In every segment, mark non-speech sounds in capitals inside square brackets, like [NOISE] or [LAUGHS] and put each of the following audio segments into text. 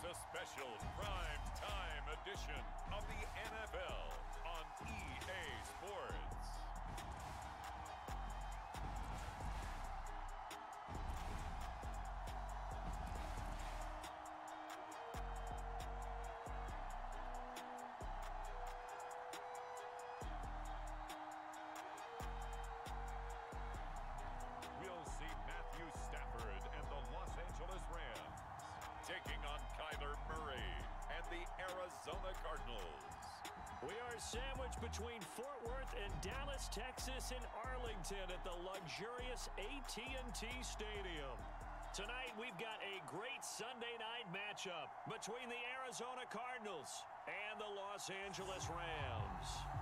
is a special prime time edition of the NFL on EA Sports. Sandwiched between Fort Worth and Dallas, Texas and Arlington at the luxurious AT&T Stadium. Tonight, we've got a great Sunday night matchup between the Arizona Cardinals and the Los Angeles Rams.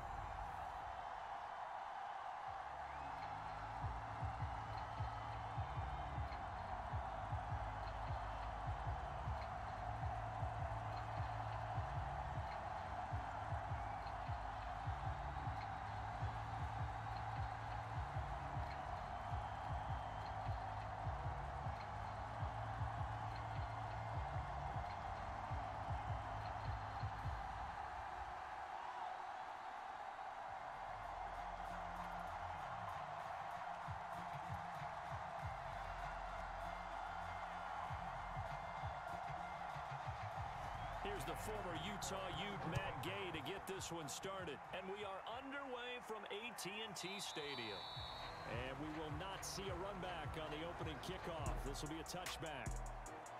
Here's the former Utah Ute Matt Gay to get this one started. And we are underway from AT&T Stadium. And we will not see a run back on the opening kickoff. This will be a touchback.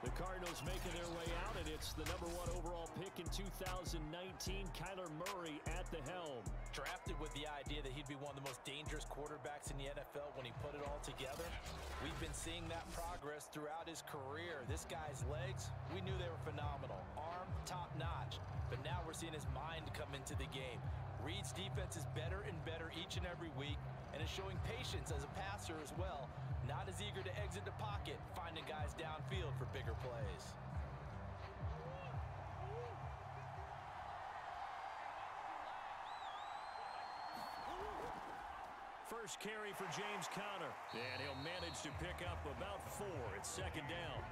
The Cardinals making their way out, and it's the number one overall pick in 2019, Kyler Murray at the helm. Drafted with the idea that he'd be one of the most dangerous quarterbacks in the NFL when he put it all together. We've been seeing that progress throughout his career. This guy's legs, we knew they were phenomenal. Arm, top-notch. But now we're seeing his mind come into the game. Reed's defense is better and better each and every week, and is showing patience as a passer as well. Not as eager to exit the pocket, finding guys downfield for bigger plays. First carry for James Conner. And he'll manage to pick up about four. It's second down.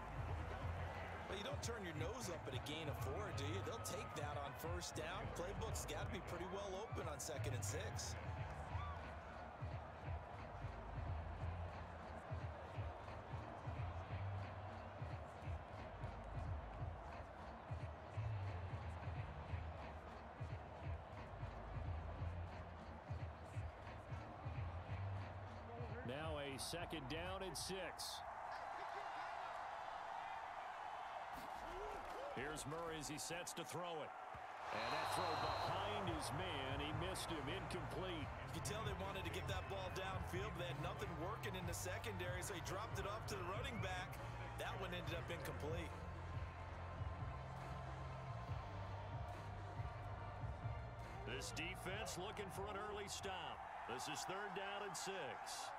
Well, you don't turn your nose up at a gain of four, do you? They'll take that on first down. Playbook's got to be pretty well open on second and six. Second down and six. Here's Murray as he sets to throw it. And that throw behind his man. He missed him. Incomplete. You could tell they wanted to get that ball downfield, but they had nothing working in the secondary, so he dropped it off to the running back. That one ended up incomplete. This defense looking for an early stop. This is third down and six.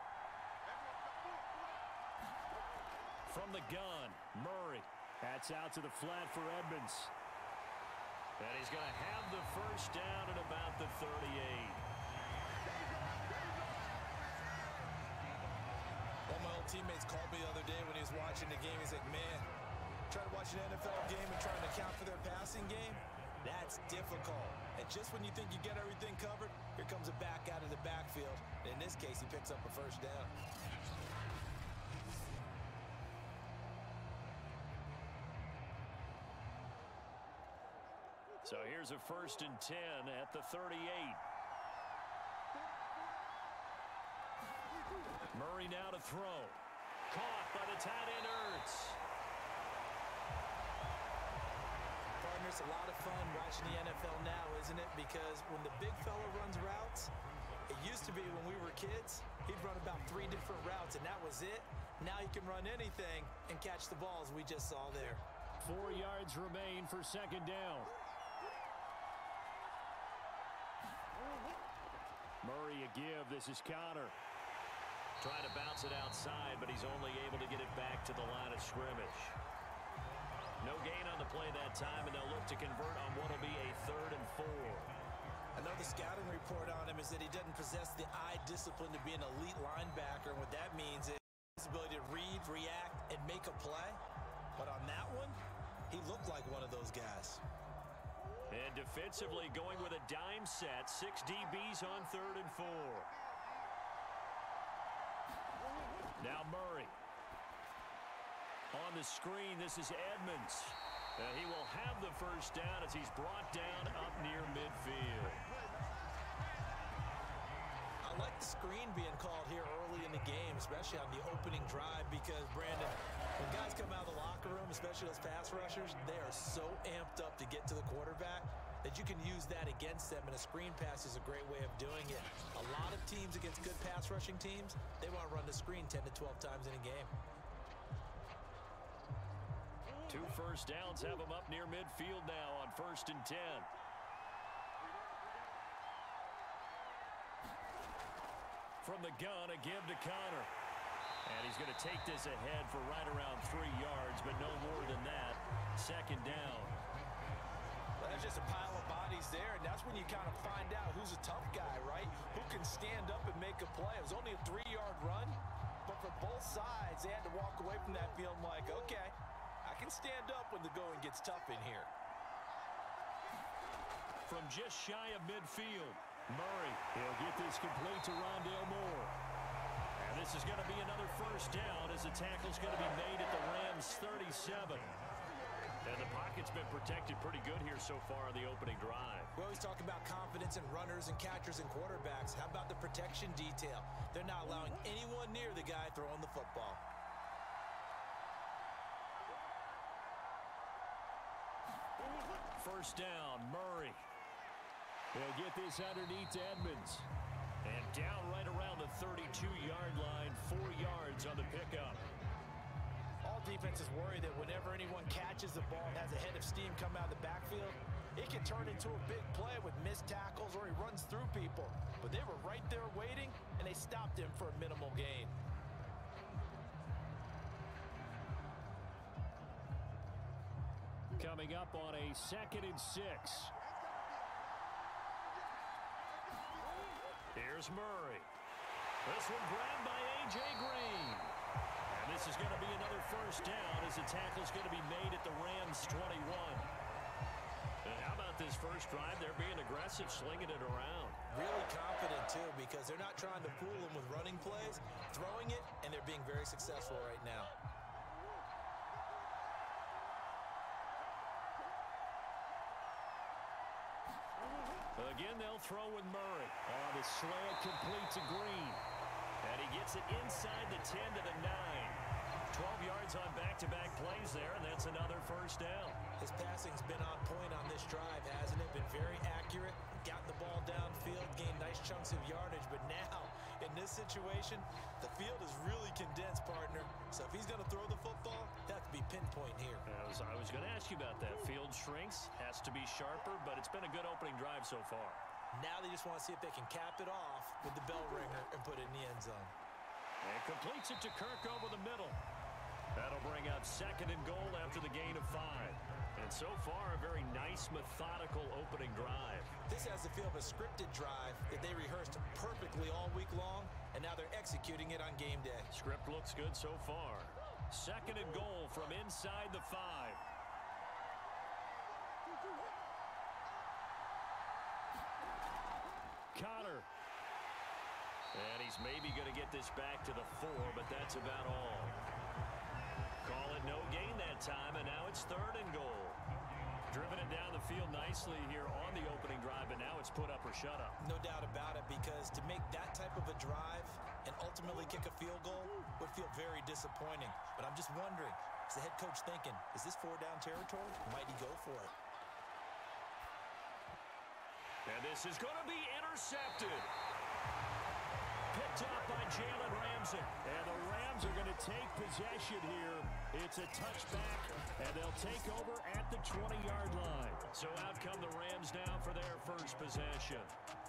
From the gun, Murray. That's out to the flat for Edmonds. And he's going to have the first down at about the 38. One of my old teammates called me the other day when he was watching the game. He's like, man, trying to watch an NFL game and trying to account for their passing game, that's difficult. And just when you think you get everything covered, here comes a back out of the backfield. And in this case, he picks up a first down. So here's a first and 10 at the 38. Murray now to throw. Caught by the tight end Ertz. Partners, a lot of fun watching the NFL now, isn't it? Because when the big fella runs routes, it used to be when we were kids, he'd run about three different routes, and that was it. Now he can run anything and catch the balls we just saw there. Four yards remain for second down. Murray a give. This is Conner. Trying to bounce it outside, but he's only able to get it back to the line of scrimmage. No gain on the play that time, and they'll look to convert on what will be a third and four. The scouting report on him is that he doesn't possess the eye discipline to be an elite linebacker, and what that means is his ability to read, react, and make a play. But on that one, he looked like one of those guys. And defensively going with a dime set. Six DBs on third and four. Now Murray. On the screen, this is Edmonds. Uh, he will have the first down as he's brought down up near midfield. Like the screen being called here early in the game, especially on the opening drive, because, Brandon, when guys come out of the locker room, especially those pass rushers, they are so amped up to get to the quarterback that you can use that against them, and a screen pass is a great way of doing it. A lot of teams against good pass rushing teams, they want to run the screen 10 to 12 times in a game. Two first downs have them up near midfield now on first and 10. From the gun, a give to Conner. And he's going to take this ahead for right around three yards, but no more than that. Second down. Well, there's just a pile of bodies there, and that's when you kind of find out who's a tough guy, right? Who can stand up and make a play. It was only a three-yard run, but for both sides, they had to walk away from that field like, okay, I can stand up when the going gets tough in here. From just shy of midfield, Murray. He'll get this complete to Rondale Moore. And this is going to be another first down as the tackle's going to be made at the Rams 37. And the pocket's been protected pretty good here so far on the opening drive. We always talk about confidence in runners and catchers and quarterbacks. How about the protection detail? They're not allowing anyone near the guy throwing the football. First down, Murray. He'll get this underneath to Edmonds. And down right around the 32-yard line, four yards on the pickup. All defenses worry that whenever anyone catches the ball and has a head of steam come out of the backfield, it can turn into a big play with missed tackles or he runs through people. But they were right there waiting, and they stopped him for a minimal gain. Coming up on a second and six. Here's Murray. This one grabbed by A.J. Green. And this is going to be another first down as the tackle's going to be made at the Rams 21. And how about this first drive? They're being aggressive, slinging it around. Really confident, too, because they're not trying to fool them with running plays, throwing it, and they're being very successful right now. Again, they'll throw with Murray. Oh, on the slant, complete to Green. And he gets it inside the 10 to the 9. 12 yards on back-to-back -back plays there, and that's another first down. His passing's been on point on this drive, hasn't it? Been very accurate, gotten the ball downfield, gained nice chunks of yardage, but now, in this situation, the field is really condensed, partner. So if he's going to throw the football, that to be pinpoint here. I was, I was going to ask you about that. Field shrinks, has to be sharper, but it's been a good opening drive so far. Now they just want to see if they can cap it off with the bell ringer and put it in the end zone. And completes it to Kirk over the middle. That'll bring up second and goal after the gain of five. And so far, a very nice, methodical opening drive. This has the feel of a scripted drive that they rehearsed perfectly all week long, and now they're executing it on game day. Script looks good so far. Second and goal from inside the five. Conner. And he's maybe going to get this back to the four, but that's about all. Call it no gain that time, and now it's third and goal. Driven it down the field nicely here on the opening drive, and now it's put up or shut up. No doubt about it, because to make that type of a drive and ultimately kick a field goal would feel very disappointing. But I'm just wondering, is the head coach thinking, is this four down territory? Might he go for it? And this is going to be intercepted. By Jalen Ramsey. And the Rams are going to take possession here. It's a touchback, and they'll take over at the 20-yard line. So out come the Rams now for their first possession.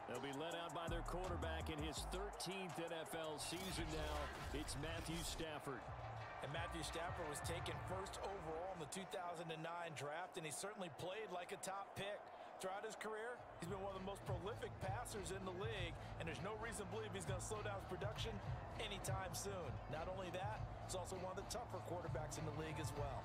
They'll be led out by their quarterback in his 13th NFL season now. It's Matthew Stafford. And Matthew Stafford was taken first overall in the 2009 draft, and he certainly played like a top pick. Throughout his career, He's been one of the most prolific passers in the league, and there's no reason to believe he's going to slow down his production anytime soon. Not only that, he's also one of the tougher quarterbacks in the league as well.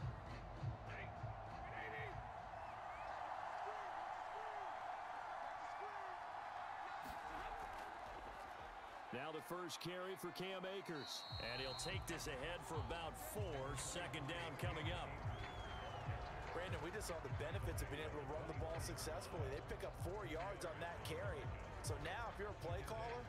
Now the first carry for Cam Akers. And he'll take this ahead for about four. Second down coming up. Brandon, we just saw the benefits of being able to run the ball successfully. They pick up four yards on that carry. So now if you're a play caller,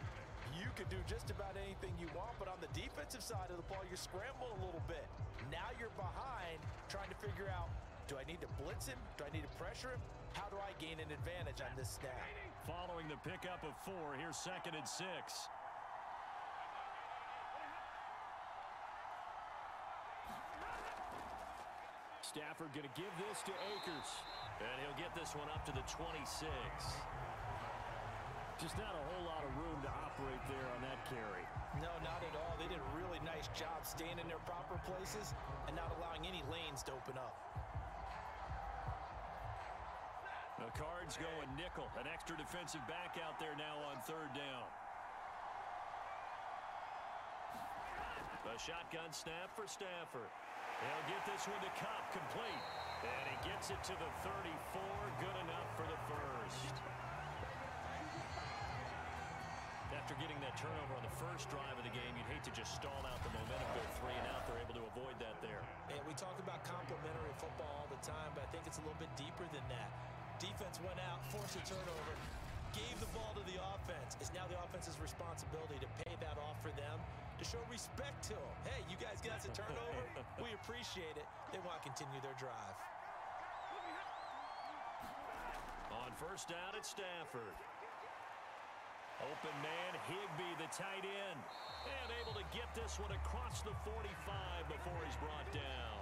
you can do just about anything you want, but on the defensive side of the ball, you're scrambling a little bit. Now you're behind trying to figure out, do I need to blitz him? Do I need to pressure him? How do I gain an advantage on this snap? Following the pickup of four, here's second and six. Stafford going to give this to Akers. And he'll get this one up to the 26. Just not a whole lot of room to operate there on that carry. No, not at all. They did a really nice job staying in their proper places and not allowing any lanes to open up. The Cards going nickel. An extra defensive back out there now on third down. A shotgun snap for Stafford. He'll get this one to Kupp complete. And he gets it to the 34. Good enough for the first. After getting that turnover on the first drive of the game, you'd hate to just stall out the momentum, go three and out. They're able to avoid that there. And we talk about complementary football all the time, but I think it's a little bit deeper than that. Defense went out, forced a turnover, gave the ball to the offense. It's now the offense's responsibility to pay that off for them, to show respect to them. Hey, you guys got a turnover. [LAUGHS] we appreciate it. They want to continue their drive. On first down at Stafford. Open man, Higbee, the tight end. And able to get this one across the 45 before he's brought down.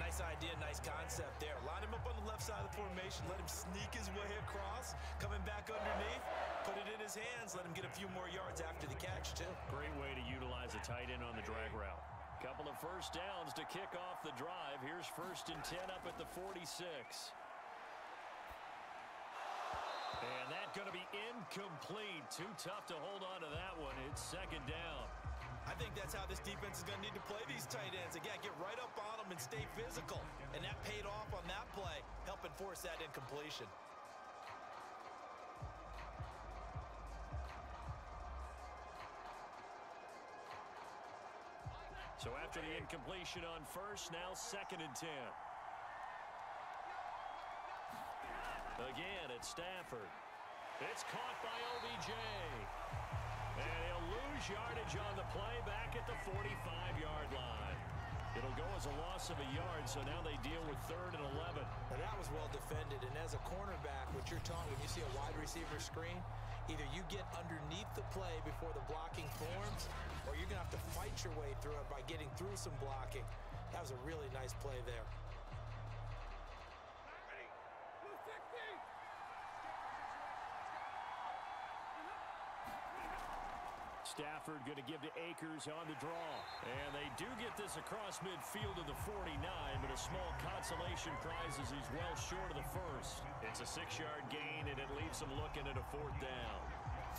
Nice idea, nice concept there. Line him up on the left side of the formation. Let him sneak his way across. Coming back underneath. Put it in his hands. Let him get a few more yards after the catch, too. Great way to utilize a tight end on the drag route. Couple of first downs to kick off the drive. Here's first and 10 up at the 46. And that's going to be incomplete. Too tough to hold on to that one. It's second down. I think that's how this defense is going to need to play these tight ends. Again, get right up on them and stay physical. And that paid off on that play, helping force that incompletion. After the incompletion on first, now second and 10. Again at Stafford. It's caught by OBJ. And he'll lose yardage on the play back at the 45-yard line. It'll go as a loss of a yard, so now they deal with third and 11. Now that was well defended, and as a cornerback, what you're taught when you see a wide receiver screen, either you get underneath the play before the blocking forms, or you're going to have to fight your way through it by getting through some blocking. That was a really nice play there. Stafford going to give to Akers on the draw. And they do get this across midfield to the 49, but a small consolation prize as he's well short of the first. It's a six-yard gain, and it leaves them looking at a fourth down.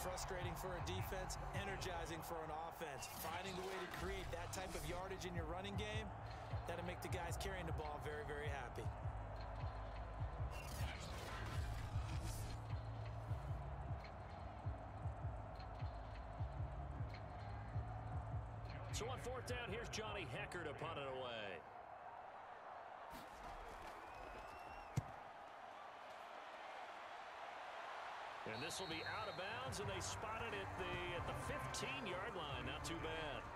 Frustrating for a defense, energizing for an offense. Finding the way to create that type of yardage in your running game, that'll make the guys carrying the ball very, very happy. So on fourth down, here's Johnny Hekker to punt it away. And this will be out of bounds, and they spotted it at the at the 15-yard line. Not too bad.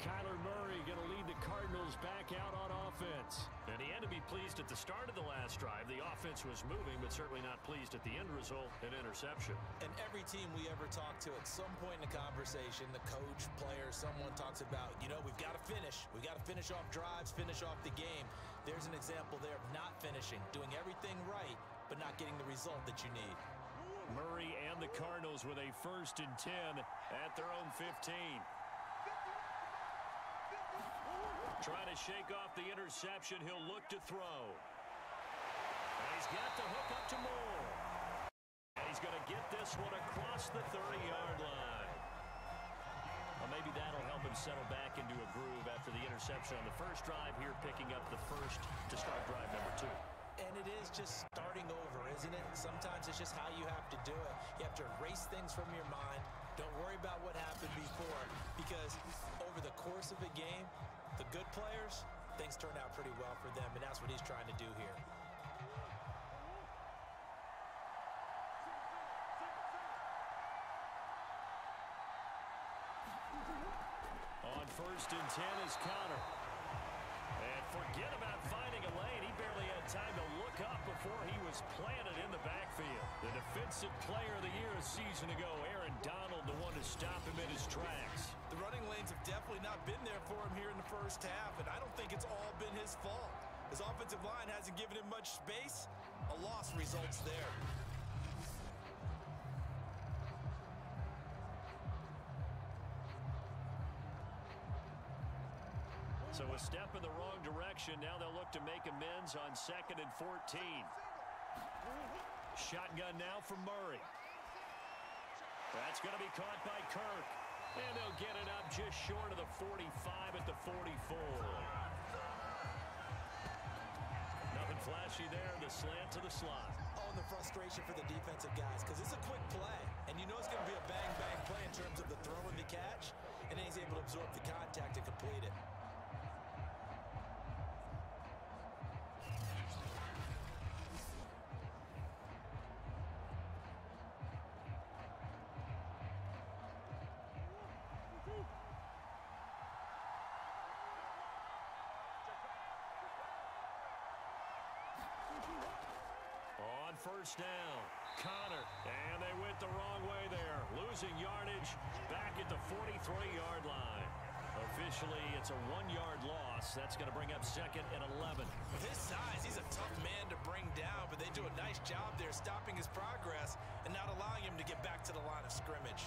Kyler Murray going to lead the Cardinals back out on offense. And he had to be pleased at the start of the last drive. The offense was moving, but certainly not pleased at the end result, an interception. And every team we ever talk to, at some point in the conversation, the coach, player, someone talks about, you know, we've got to finish. We've got to finish off drives, finish off the game. There's an example there of not finishing, doing everything right, but not getting the result that you need. Murray and the Cardinals with a first and 10 at their own 15. Trying to shake off the interception. He'll look to throw. And he's got the hook up to Moore. And he's going to get this one across the 30-yard line. Well, maybe that'll help him settle back into a groove after the interception on the first drive here, picking up the first to start drive number two. And it is just starting over, isn't it? Sometimes it's just how you have to do it. You have to erase things from your mind. Don't worry about what happened before because over the course of a game, the good players, things turn out pretty well for them, and that's what he's trying to do here. On first and 10 is Conner. And forget about finding a lane. He barely had time to up before he was planted in the backfield. The defensive player of the year a season ago, Aaron Donald, the one to stop him in his tracks. The running lanes have definitely not been there for him here in the first half, and I don't think it's all been his fault. His offensive line hasn't given him much space. A loss results there. Direction. Now they'll look to make amends on second and 14. Shotgun now from Murray. That's going to be caught by Kirk. And they'll get it up just short of the 45 at the 44. Nothing flashy there. The slant to the slot. Oh, and the frustration for the defensive guys because it's a quick play. And you know it's going to be a bang-bang play in terms of the throw and the catch. And then he's able to absorb the contact and complete it. First down, Conner. And they went the wrong way there. Losing yardage back at the 43-yard line. Officially, it's a one-yard loss. That's going to bring up second and 11. With his size, he's a tough man to bring down, but they do a nice job there stopping his progress and not allowing him to get back to the line of scrimmage.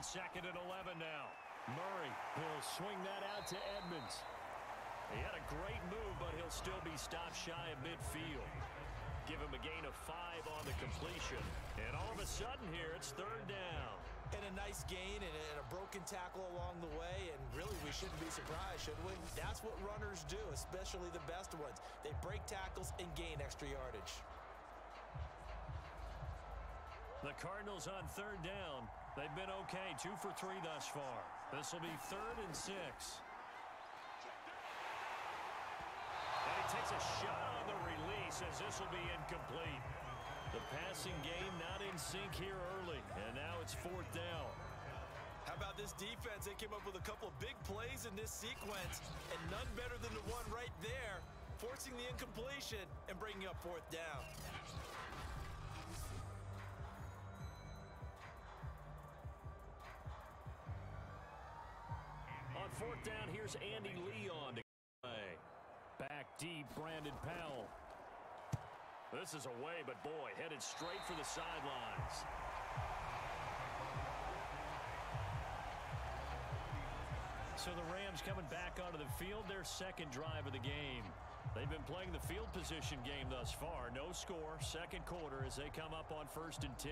On second and 11 now. Murray will swing that out to Edmonds. He had a great move, but he'll still be stopped shy of midfield. Give him a gain of five on the completion. And all of a sudden here, it's third down. And a nice gain and a, and a broken tackle along the way, and really we shouldn't be surprised, should we? That's what runners do, especially the best ones. They break tackles and gain extra yardage. The Cardinals on third down. They've been okay, two for three thus far. This will be third and six. And he takes a shot on the release as this will be incomplete. The passing game not in sync here early, and now it's fourth down. How about this defense? They came up with a couple big plays in this sequence, and none better than the one right there, forcing the incompletion and bringing up fourth down. Fourth down, here's Andy Leon to play. Back deep, Brandon Powell. This is away, but boy, headed straight for the sidelines. So the Rams coming back onto the field, their second drive of the game. They've been playing the field position game thus far. No score, second quarter as they come up on first and 10.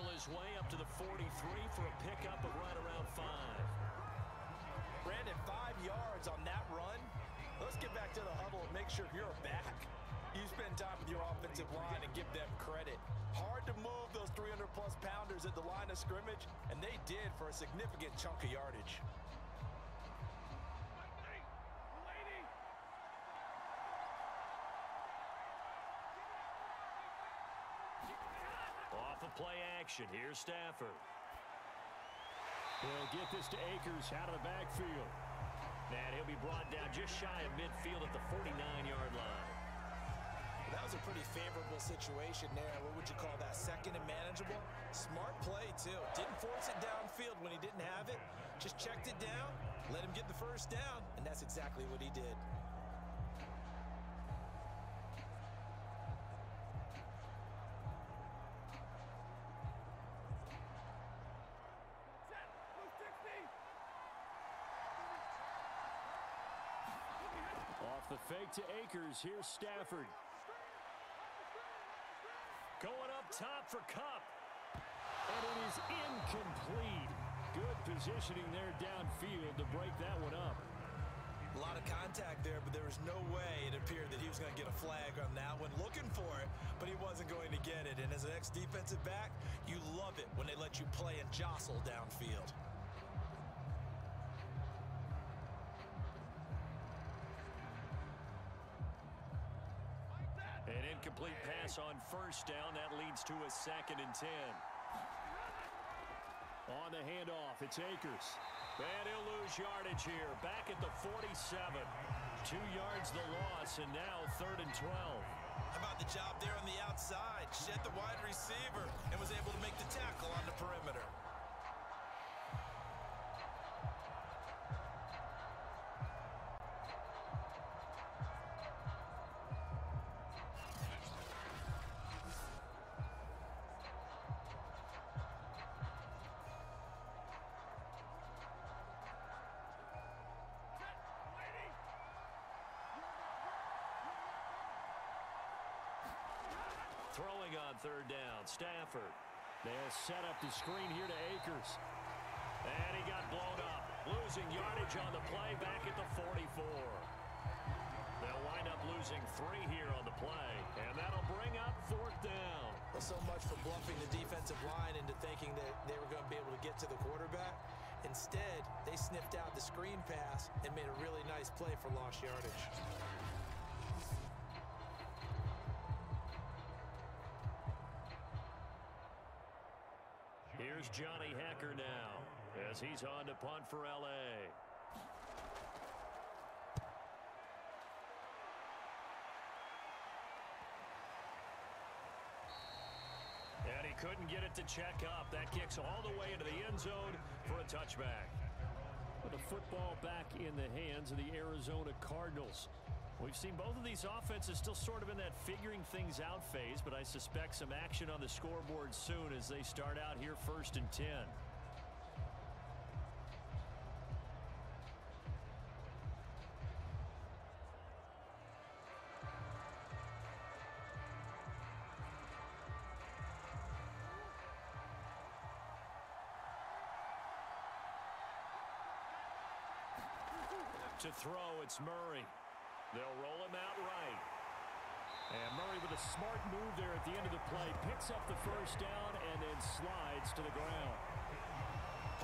hustle his way up to the 43 for a pickup of right around five. Brandon, five yards on that run. Let's get back to the huddle and make sure you're back. You spend time with your offensive line and give them credit. Hard to move those 300-plus pounders at the line of scrimmage, and they did for a significant chunk of yardage. Action, here's Stafford. They'll get this to Akers out of the backfield. And he'll be brought down just shy of midfield at the 49-yard line. That was a pretty favorable situation there. What would you call that? Second and manageable? Smart play, too. Didn't force it downfield when he didn't have it. Just checked it down, let him get the first down, and that's exactly what he did. The fake to Akers. Here's Stafford. Going up top for Kupp. And it is incomplete. Good positioning there downfield to break that one up. A lot of contact there, but there was no way it appeared that he was going to get a flag on that one. Looking for it, but he wasn't going to get it. And as an ex-defensive back, you love it when they let you play and jostle downfield. First down. That leads to a second and 10. On the handoff, it's Akers. And he'll lose yardage here. Back at the 47. Two yards the loss, and now third and 12. How about the job there on the outside? Shed the wide receiver and was able to make the tackle on the perimeter. Third down, Stafford. They'll set up the screen here to Akers. And he got blown up. Losing yardage on the play back at the 44. They'll wind up losing three here on the play. And that'll bring up fourth down. Well, so much for bluffing the defensive line into thinking that they were going to be able to get to the quarterback. Instead, they sniffed out the screen pass and made a really nice play for lost yardage. He's on to punt for L.A. And he couldn't get it to check up. That kicks all the way into the end zone for a touchback. With the football back in the hands of the Arizona Cardinals. We've seen both of these offenses still sort of in that figuring things out phase, but I suspect some action on the scoreboard soon as they start out here first and 10. Throw, it's Murray. They'll roll him out right. And Murray with a smart move there at the end of the play. Picks up the first down and then slides to the ground.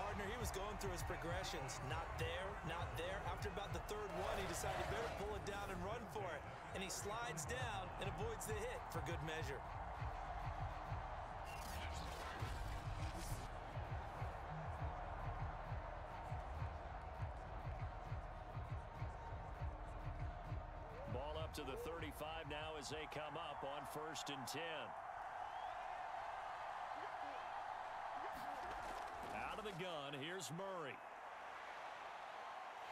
Partner, he was going through his progressions. Not there, not there. After about the third one, he decided better pull it down and run for it. And he slides down and avoids the hit for good measure. First and 10. Out of the gun, here's Murray.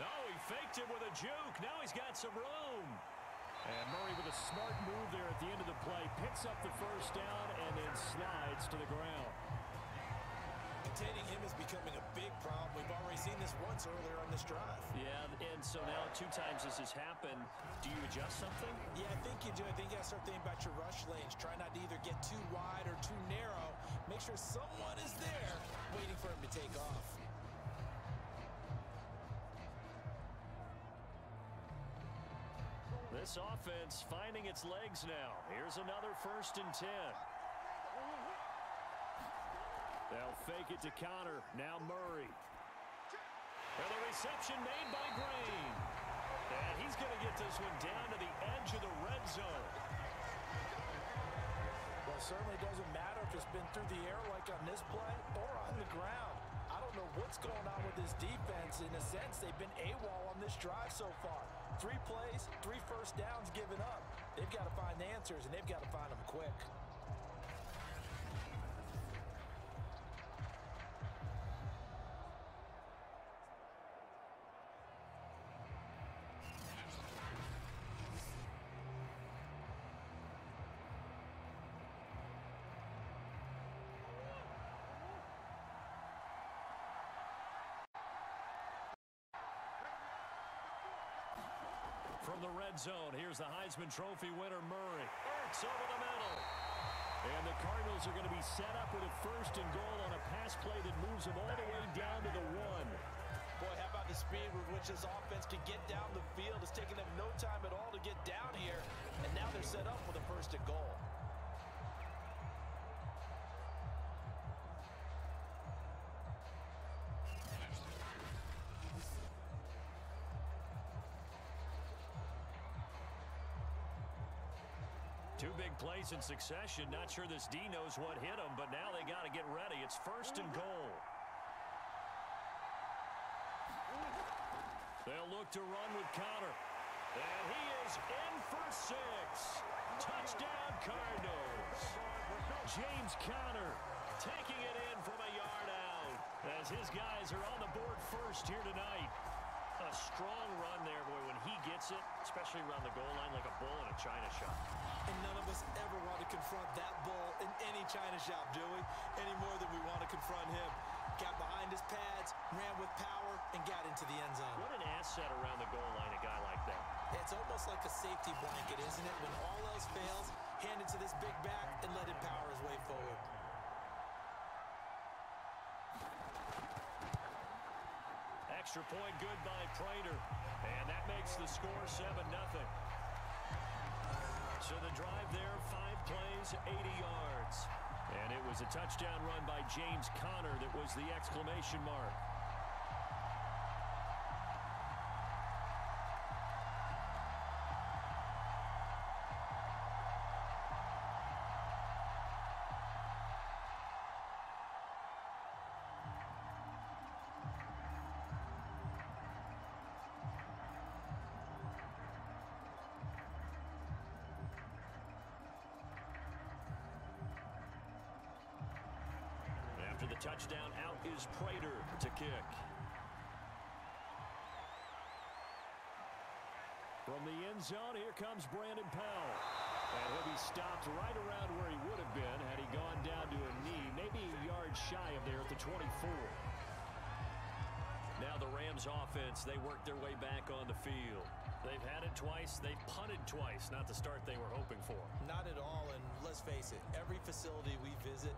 Oh, he faked it with a juke. Now he's got some room. And Murray with a smart move there at the end of the play. Picks up the first down and then slides to the ground. Containing him is becoming a big problem. We've already seen this once earlier on this drive. Yeah, and so now two times this has happened. Do you adjust something? Yeah, I think you do. I think you got to start thinking about your rush lanes. Try not to either get too wide or too narrow. Make sure someone is there waiting for him to take off. This offense finding its legs now. Here's another first and 10. They'll fake it to Conner. Now Murray. And the reception made by Green. And he's going to get this one down to the edge of the red zone. Well, certainly doesn't matter if it's been through the air like on this play or on the ground. I don't know what's going on with this defense. In a sense, they've been AWOL on this drive so far. Three plays, three first downs given up. They've got to find the answers, and they've got to find them quick. From the red zone, here's the Heisman Trophy winner, Murray. Over the middle. And the Cardinals are going to be set up with a first and goal on a pass play that moves them all the way down to the one. Boy, how about the speed with which this offense can get down the field? It's taking them no time at all to get down here. And now they're set up with a first and goal. Plays in succession. Not sure this D knows what hit him, but now they got to get ready. It's first and goal. They'll look to run with Conner. And he is in for six. Touchdown, Cardinals. James Conner taking it in from a yard out as his guys are on the board first here tonight. Strong run there, boy, when he gets it, especially around the goal line like a bull in a china shop. And none of us ever want to confront that bull in any china shop, do we? Any more than we want to confront him. Got behind his pads, ran with power, and got into the end zone. What an asset around the goal line, a guy like that. It's almost like a safety blanket, isn't it? When all else fails, hand it to this big back and let him power his way forward. Extra point good by Prater. And that makes the score 7-0. So the drive there, five plays, 80 yards. And it was a touchdown run by James Conner that was the exclamation mark. The touchdown, out is Prater to kick. From the end zone, here comes Brandon Powell. And he'll be stopped right around where he would have been had he gone down to a knee, maybe a yard shy of there at the 24. Now the Rams offense, they work their way back on the field. They've had it twice. They've punted twice. Not the start they were hoping for. Not at all, and let's face it, every facility we visit,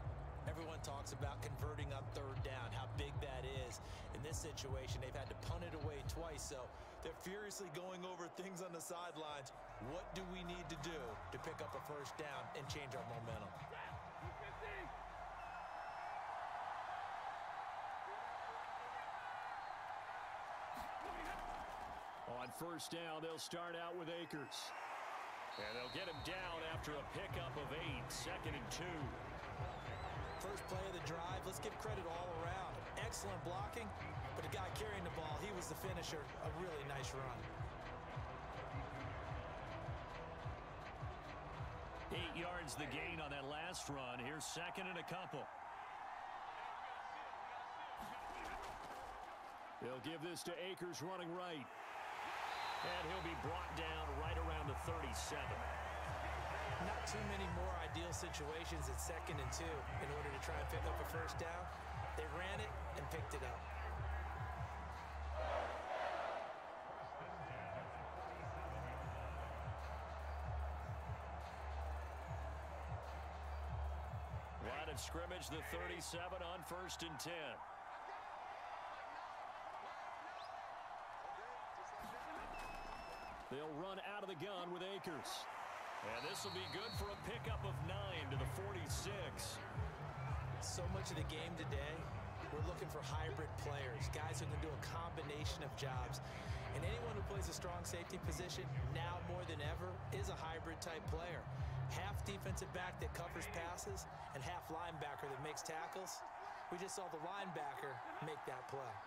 everyone talks about converting on third down, how big that is. In this situation, they've had to punt it away twice, so they're furiously going over things on the sidelines. What do we need to do to pick up a first down and change our momentum? On first down, they'll start out with Akers. And they'll get him down after a pickup of eight, second and two. First play of the drive, let's give credit all around. Excellent blocking, but the guy carrying the ball, he was the finisher. A really nice run. Eight yards the gain on that last run. Here's second and a couple. They'll give this to Akers running right. And he'll be brought down right around the 37. Not too many more ideal situations at second and two in order to try and pick up a first down. They ran it and picked it up. Line of scrimmage, the 37 on first and 10. They'll run out of the gun with Akers. And this will be good for a pickup of nine to the 46. So much of the game today, we're looking for hybrid players, guys who can do a combination of jobs. And anyone who plays a strong safety position, now more than ever, is a hybrid type player. Half defensive back that covers passes and half linebacker that makes tackles. We just saw the linebacker make that play.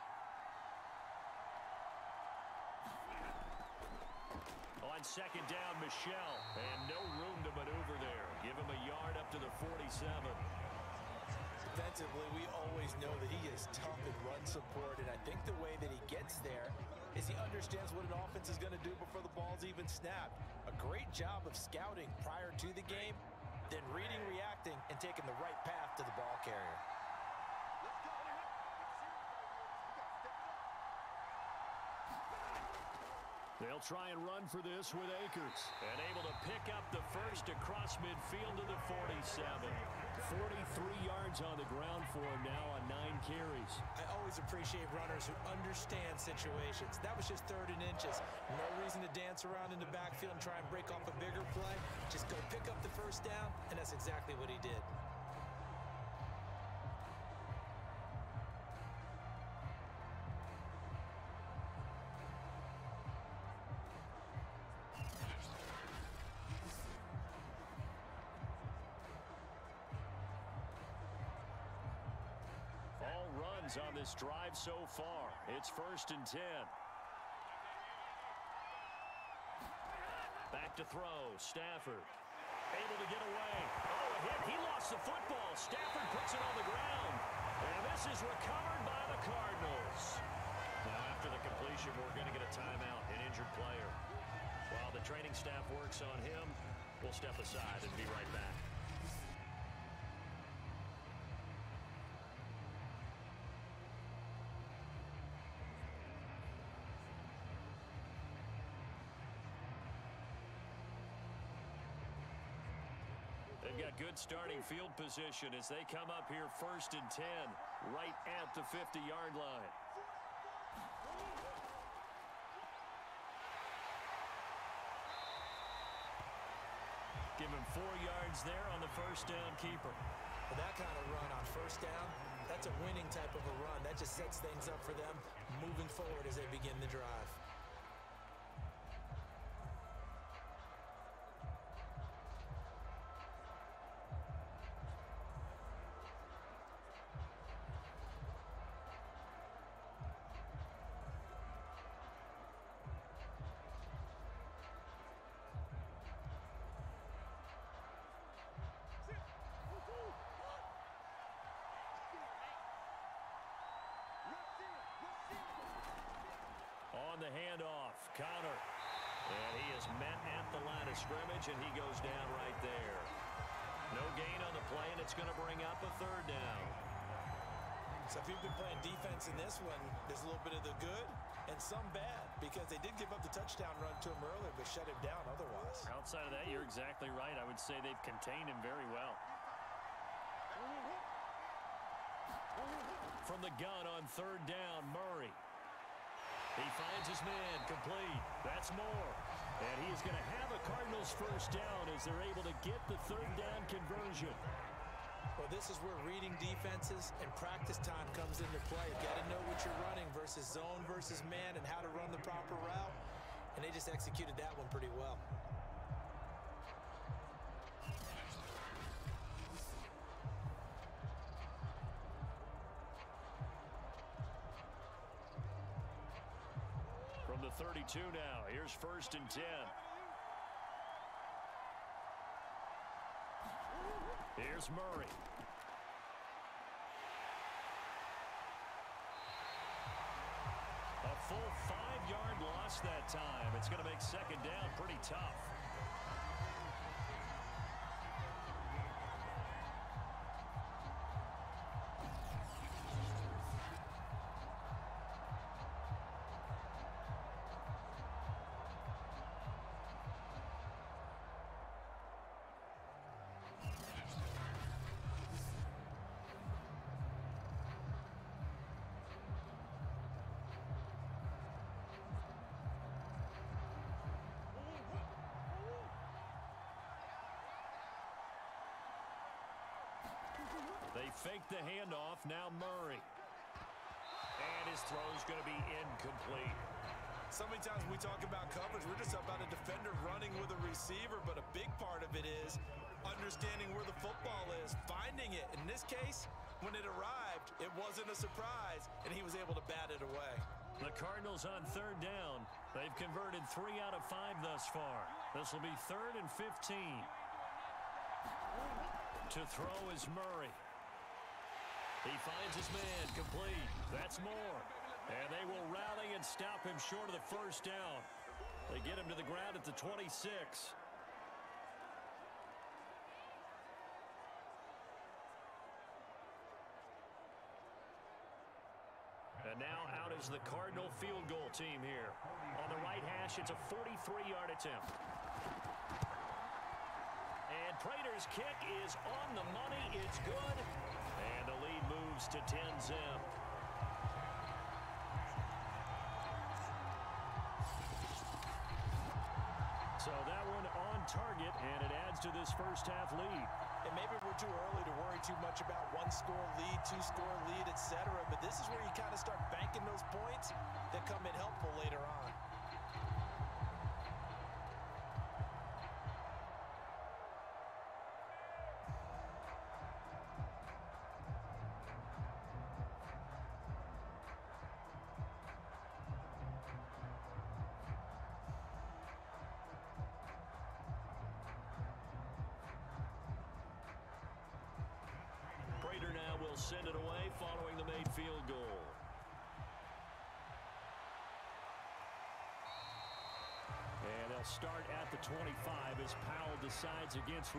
On second down, Michel. And no room to maneuver there. Give him a yard up to the 47. Defensively, we always know that he is tough in run support, and I think the way that he gets there is he understands what an offense is going to do before the ball's even snapped. A great job of scouting prior to the game, then reading, reacting, and taking the right path to the ball carrier. They'll try and run for this with Akers. And able to pick up the first across midfield to the 47. 43 yards on the ground for him now on nine carries. I always appreciate runners who understand situations. That was just third and inches. No reason to dance around in the backfield and try and break off a bigger play. Just go pick up the first down, and that's exactly what he did. So far. It's first and 10. Back to throw. Stafford. Able to get away. Oh, a hit. He lost the football. Stafford puts it on the ground. And this is recovered by the Cardinals. Now, after the completion, we're going to get a timeout, an injured player. While the training staff works on him, we'll step aside and be right back. Got good starting field position as they come up here first and 10 right at the 50-yard line. Give him four yards there on the first down keeper. Well, that kind of run on first down, that's a winning type of a run. That just sets things up for them moving forward as they begin the drive. The handoff. Conner. And he is met at the line of scrimmage, and he goes down right there. No gain on the play, and it's going to bring up a third down. So if you've been playing defense in this one, there's a little bit of the good and some bad because they did give up the touchdown run to him earlier but shut him down otherwise. Outside of that, you're exactly right. I would say they've contained him very well. From the gun on third down, Murray. He finds his man complete. That's Moore. And he is going to have a Cardinals first down as they're able to get the third down conversion. Well, this is where reading defenses and practice time comes into play. You got to know what you're running versus zone versus man and how to run the proper route. And they just executed that one pretty well. First and 10. Here's Murray. A full five-yard loss that time. It's going to make second down pretty tough. They fake the handoff. Now Murray. And his throw is going to be incomplete. So many times we talk about coverage, we're just about a defender running with a receiver, but a big part of it is understanding where the football is, finding it. In this case, when it arrived, it wasn't a surprise, and he was able to bat it away. The Cardinals on third down. They've converted three out of five thus far. This will be third and 15. To throw is Murray. He finds his man complete. That's Moore. And they will rally and stop him short of the first down. They get him to the ground at the 26. And now out is the Cardinal field goal team here. On the right hash, it's a 43-yard attempt. Prater's kick is on the money. It's good. And the lead moves to 10 zip. So that one on target, and it adds to this first half lead. And maybe we're too early to worry too much about one-score lead, two-score lead, etc. But this is where you kind of start banking those points that come in helpful later on.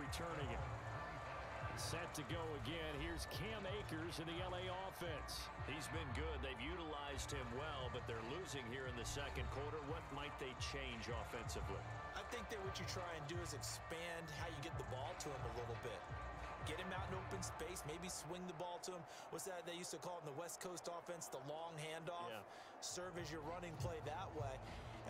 Returning it. Set to go again. Here's Cam Akers in the LA offense. He's been good. They've utilized him well, but they're losing here in the second quarter. What might they change offensively? I think that what you try and do is expand how you get the ball to him a little bit. Get him out in open space, maybe swing the ball to him. What's that they used to call it in the West Coast offense, the long handoff? Yeah. Serve as your running play that way,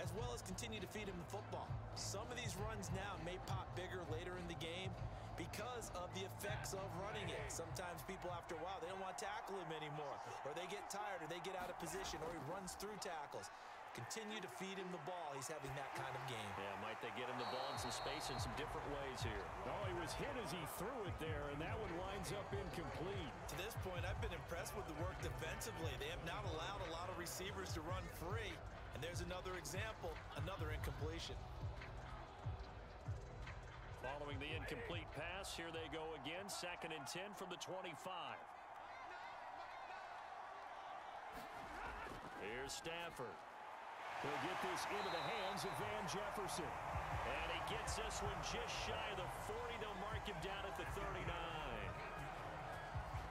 as well as continue to feed him the football. Some of these runs now may pop bigger later in the game because of the effects of running it. Sometimes people, after a while, they don't want to tackle him anymore, or they get tired, or they get out of position, or he runs through tackles. Continue to feed him the ball. He's having that kind of game. Yeah, might they get him the ball in some space in some different ways here? Oh, he was hit as he threw it there, and that one winds up incomplete. To this point, I've been impressed with the work defensively. They have not allowed a lot of receivers to run free. And there's another example, another incompletion. Following the incomplete pass, here they go again. Second and 10 from the 25. Here's Stafford. He'll get this into the hands of Van Jefferson. And he gets this one just shy of the 40. They'll mark him down at the 39.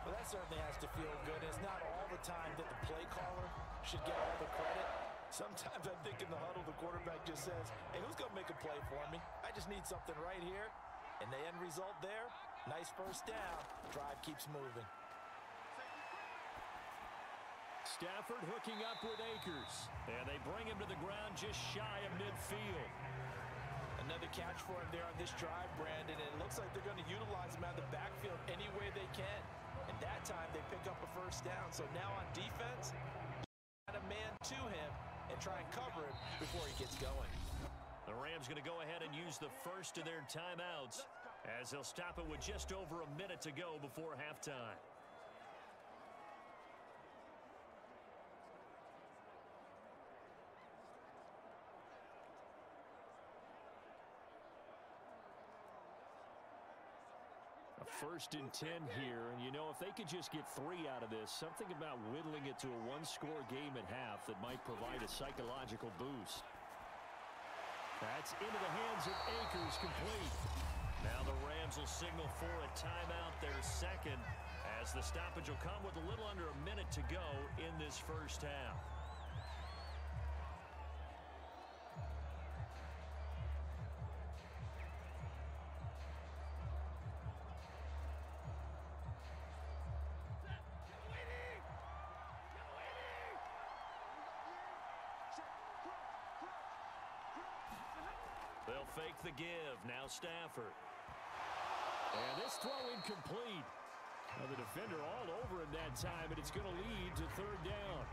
Well, that certainly has to feel good. It's not all the time that the play caller should get all the credit. Sometimes I think in the huddle, the quarterback just says, hey, who's going to make a play for me? I just need something right here. And the end result there, nice first down. Drive keeps moving. Stafford hooking up with Akers. And they bring him to the ground just shy of midfield. Another catch for him there on this drive, Brandon. And it looks like they're going to utilize him out of the backfield any way they can. And that time, they pick up a first down. So now on defense, add a man to him and try and cover him before he gets going. The Rams going to go ahead and use the first of their timeouts as they'll stop it with just over a minute to go before halftime. First and 10 here, and you know, if they could just get three out of this, something about whittling it to a one-score game at half that might provide a psychological boost. That's into the hands of Akers complete. Now the Rams will signal for a timeout, their second, as the stoppage will come with a little under a minute to go in this first half. Give. Now Stafford. And this throw incomplete. Well, the defender all over him that time, and it's going to lead to third down.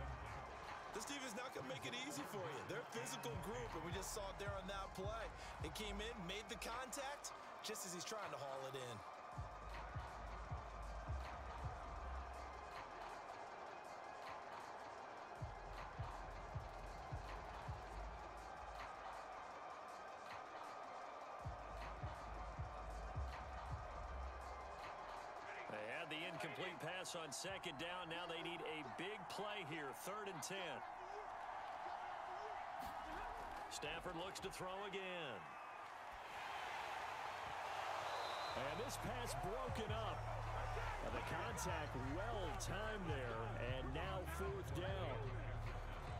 This is not going to make it easy for you. They're a physical group, and we just saw it there on that play. It came in, made the contact, just as he's trying to haul it in. On second down. Now they need a big play here, third and ten. Stafford looks to throw again. And this pass broken up. The contact well timed there, and now fourth down.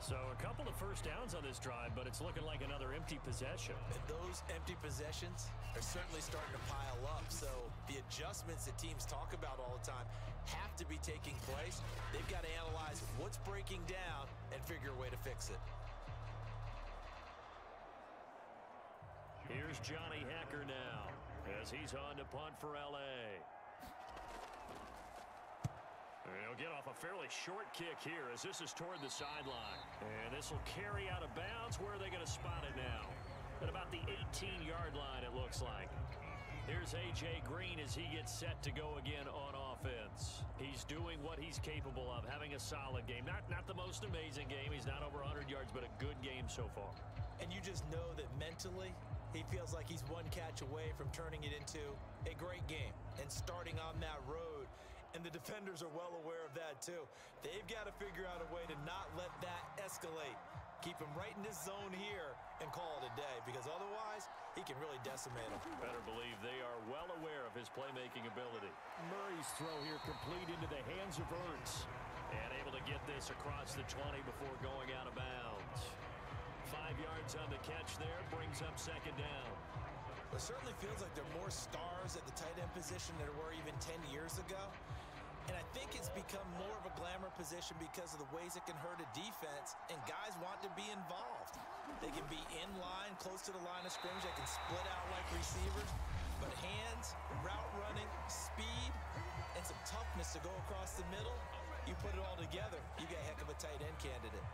So a couple of first downs on this drive, but it's looking like another empty possession. And those empty possessions are certainly starting to pile up. So the adjustments that teams talk about all the time have to be taking place. They've got to analyze what's breaking down and figure a way to fix it. Here's Johnny Hekker now as he's on to punt for L.A. He'll get off a fairly short kick here as this is toward the sideline. And this will carry out of bounds. Where are they going to spot it now? At about the 18-yard line, it looks like. Here's A.J. Green as he gets set to go again on offense. He's doing what he's capable of, having a solid game. Not, not the most amazing game. He's not over 100 yards, but a good game so far. And you just know that mentally, he feels like he's one catch away from turning it into a great game and starting on that road and the defenders are well aware of that too. They've got to figure out a way to not let that escalate. Keep him right in this zone here and call it a day because otherwise he can really decimate them. Better believe they are well aware of his playmaking ability. Murray's throw here complete into the hands of Ertz. And able to get this across the 20 before going out of bounds. Five yards on the catch there brings up second down. It certainly feels like there are more stars at the tight end position than there were even 10 years ago. And I think it's become more of a glamour position because of the ways it can hurt a defense, and guys want to be involved. They can be in line, close to the line of scrimmage. They can split out like receivers. But hands, route running, speed, and some toughness to go across the middle, you put it all together, you got a heck of a tight end candidate.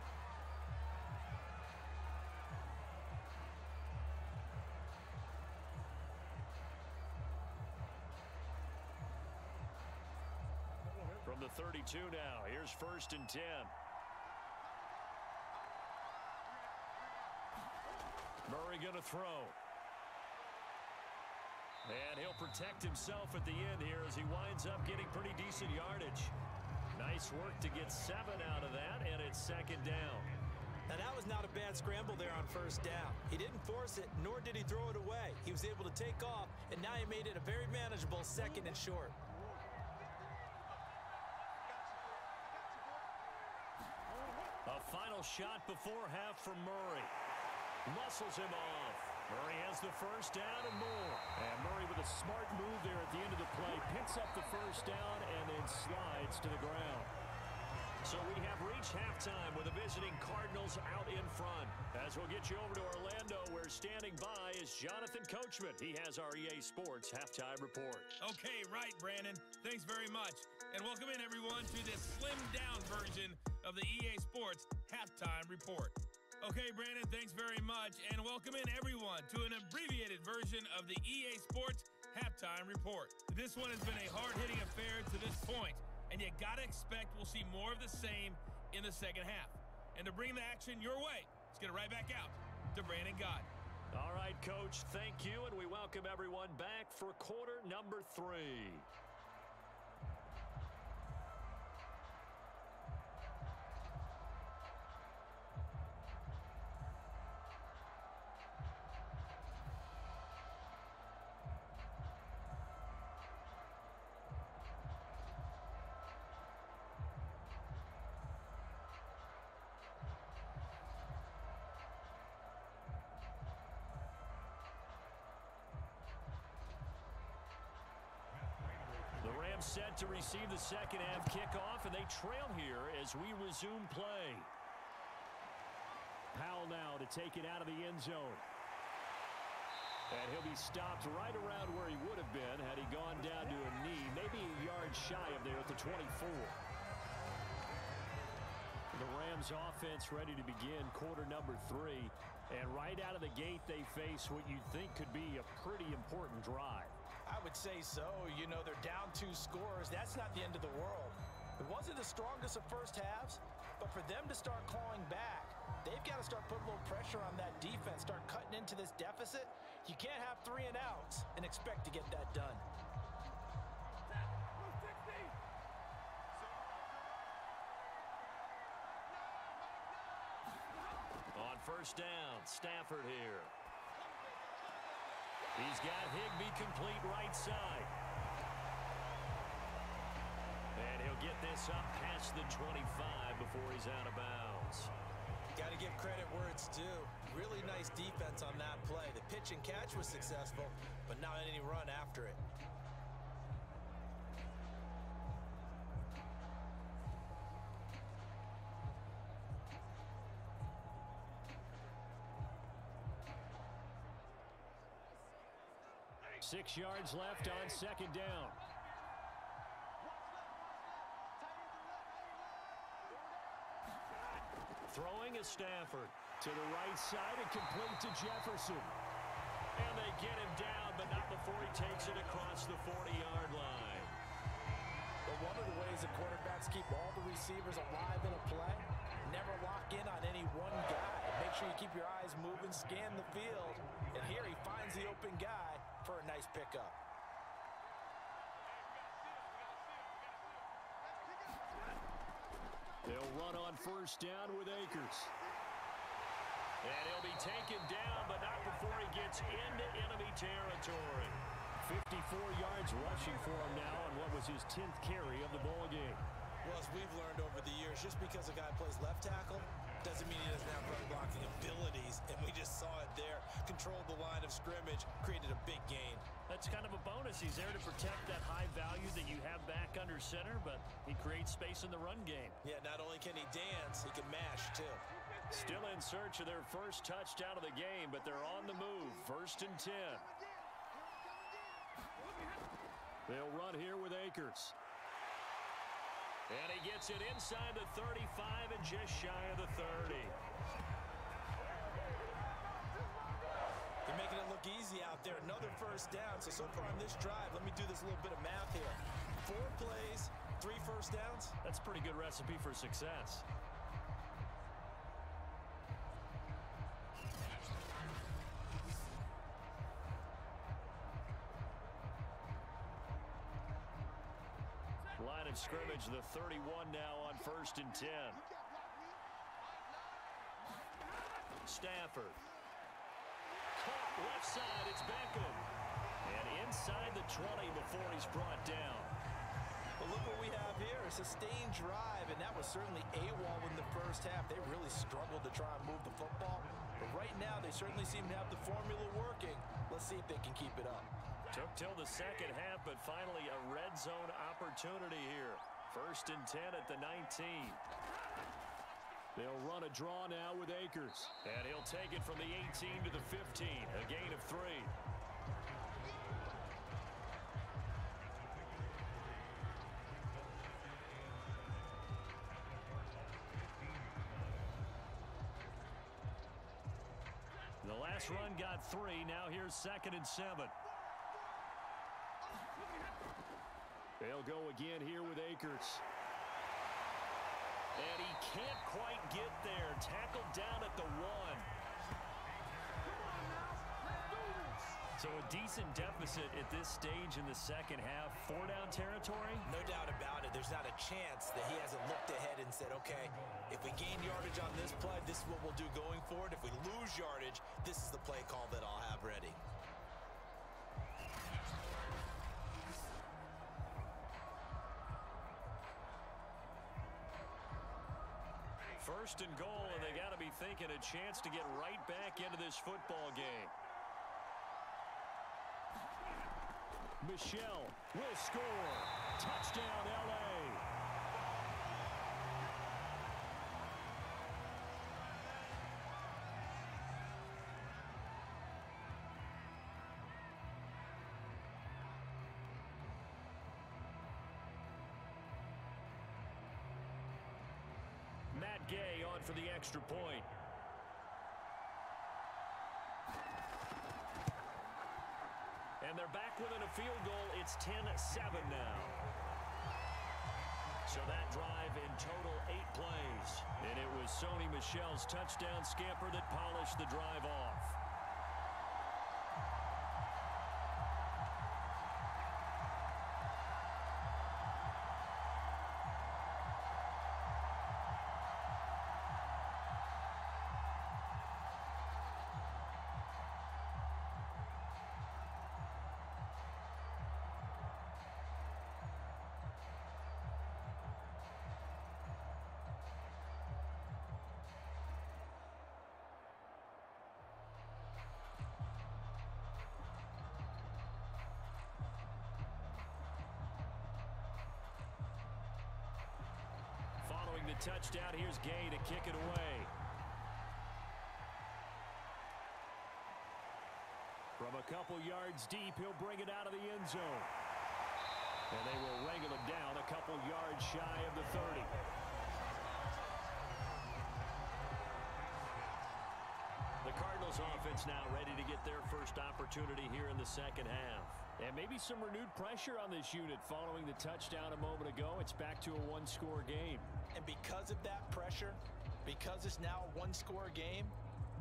From the 32 now. Here's first and 10. Murray going to throw. And he'll protect himself at the end here as he winds up getting pretty decent yardage. Nice work to get seven out of that, and it's second down. Now, that was not a bad scramble there on first down. He didn't force it, nor did he throw it away. He was able to take off, and now he made it a very manageable second and short. A final shot before half from Murray. Muscles him off. Murray has the first down and more. And Murray with a smart move there at the end of the play. Picks up the first down and then slides to the ground. So we have reached halftime with the visiting Cardinals out in front. As we'll get you over to Orlando, where standing by is Jonathan Coachman. He has our EA Sports halftime report. Okay, right, Brandon. Thanks very much. And welcome in, everyone, to this slimmed-down version of the EA Sports halftime report. Okay, Brandon, thanks very much. And welcome in, everyone, to an abbreviated version of the EA Sports halftime report. This one has been a hard hitting affair to this point, and you got to expect we'll see more of the same in the second half. And to bring the action your way, let's get it right back out to Brandon Gaudin. All right, Coach, thank you, and we welcome everyone back for quarter number three. Set to receive the second half kickoff, and they trail here as we resume play. Powell now to take it out of the end zone. And he'll be stopped right around where he would have been had he gone down to a knee, maybe a yard shy of there at the 24. The Rams offense ready to begin quarter number three. And right out of the gate, they face what you think could be a pretty important drive. I would say so. You know, they're down two scores. That's not the end of the world. It wasn't the strongest of first halves, but for them to start clawing back, they've got to start putting a little pressure on that defense, start cutting into this deficit. You can't have three and outs and expect to get that done. On first down, Stafford here. He's got Higbee complete right side. And he'll get this up past the 25 before he's out of bounds. Got to give credit where it's due. Really nice defense on that play. The pitch and catch was successful, but not any run after it. Six yards left on second down. Throwing a Stafford to the right side and complete to Jefferson. And they get him down, but not before he takes it across the 40-yard line. But one of the ways that quarterbacks keep all the receivers alive in a play, never lock in on any one guy. Make sure you keep your eyes moving, scan the field. And here he finds the open guy for a nice pickup. They'll run on first down with Akers. And he'll be taken down, but not before he gets into enemy territory. 54 yards rushing for him now on what was his 10th carry of the ball game. Well, as we've learned over the years, just because a guy plays left tackle doesn't mean he doesn't have run blocking abilities, and we just saw it there. Controlled the line of scrimmage, created a big gain. That's kind of a bonus. He's there to protect that high value that you have back under center, but he creates space in the run game. Yeah, not only can he dance, he can mash, too. Still in search of their first touchdown of the game, but they're on the move. First and 10. They'll run here with Akers. And he gets it inside the 35 and just shy of the 30. They're making it look easy out there. Another first down. So, so far on this drive, let me do this little bit of math here. Four plays, three first downs. That's a pretty good recipe for success. Scrimmage, the 31 now on first and 10. Stafford. Caught left side, it's Beckham. And inside the 20 before he's brought down. But look what we have here, a sustained drive, and that was certainly AWOL in the first half. They really struggled to try and move the football. But right now, they certainly seem to have the formula working. Let's see if they can keep it up. Took till the second half, but finally a red zone opportunity here. First and 10 at the 19. They'll run a draw now with Akers. And he'll take it from the 18 to the 15. A gain of three. The last run got three. Now here's second and seven. They'll go again here with Akers. And he can't quite get there. Tackled down at the one. So a decent deficit at this stage in the second half. Four down territory? No doubt about it. There's not a chance that he hasn't looked ahead and said, okay, if we gain yardage on this play, this is what we'll do going forward. If we lose yardage, this is the play call that I'll have ready. first and goal, and they got to be thinking a chance to get right back into this football game. Michel will score. Touchdown, L.A. Matt Gay for the extra point. And they're back within a field goal. It's 10-7 now. So that drive in total eight plays. And it was Sony Michel's touchdown scamper that polished the drive off. Touchdown, here's Gay to kick it away. From a couple yards deep, he'll bring it out of the end zone. And they will wrangle him down a couple yards shy of the 30. The Cardinals offense now ready to get their first opportunity here in the second half. And maybe some renewed pressure on this unit following the touchdown a moment ago. It's back to a one-score game. And because of that pressure, because it's now a one-score game,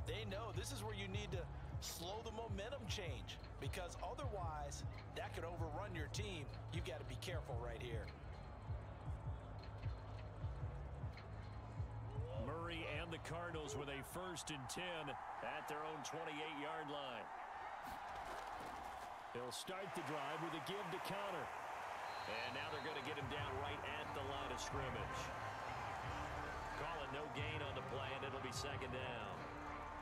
they know this is where you need to slow the momentum change because otherwise that could overrun your team. You've got to be careful right here. Murray and the Cardinals with a first and 10 at their own 28-yard line. He'll start the drive with a give to Conner. And now they're going to get him down right at the line of scrimmage. Call it no gain on the play, and it'll be second down.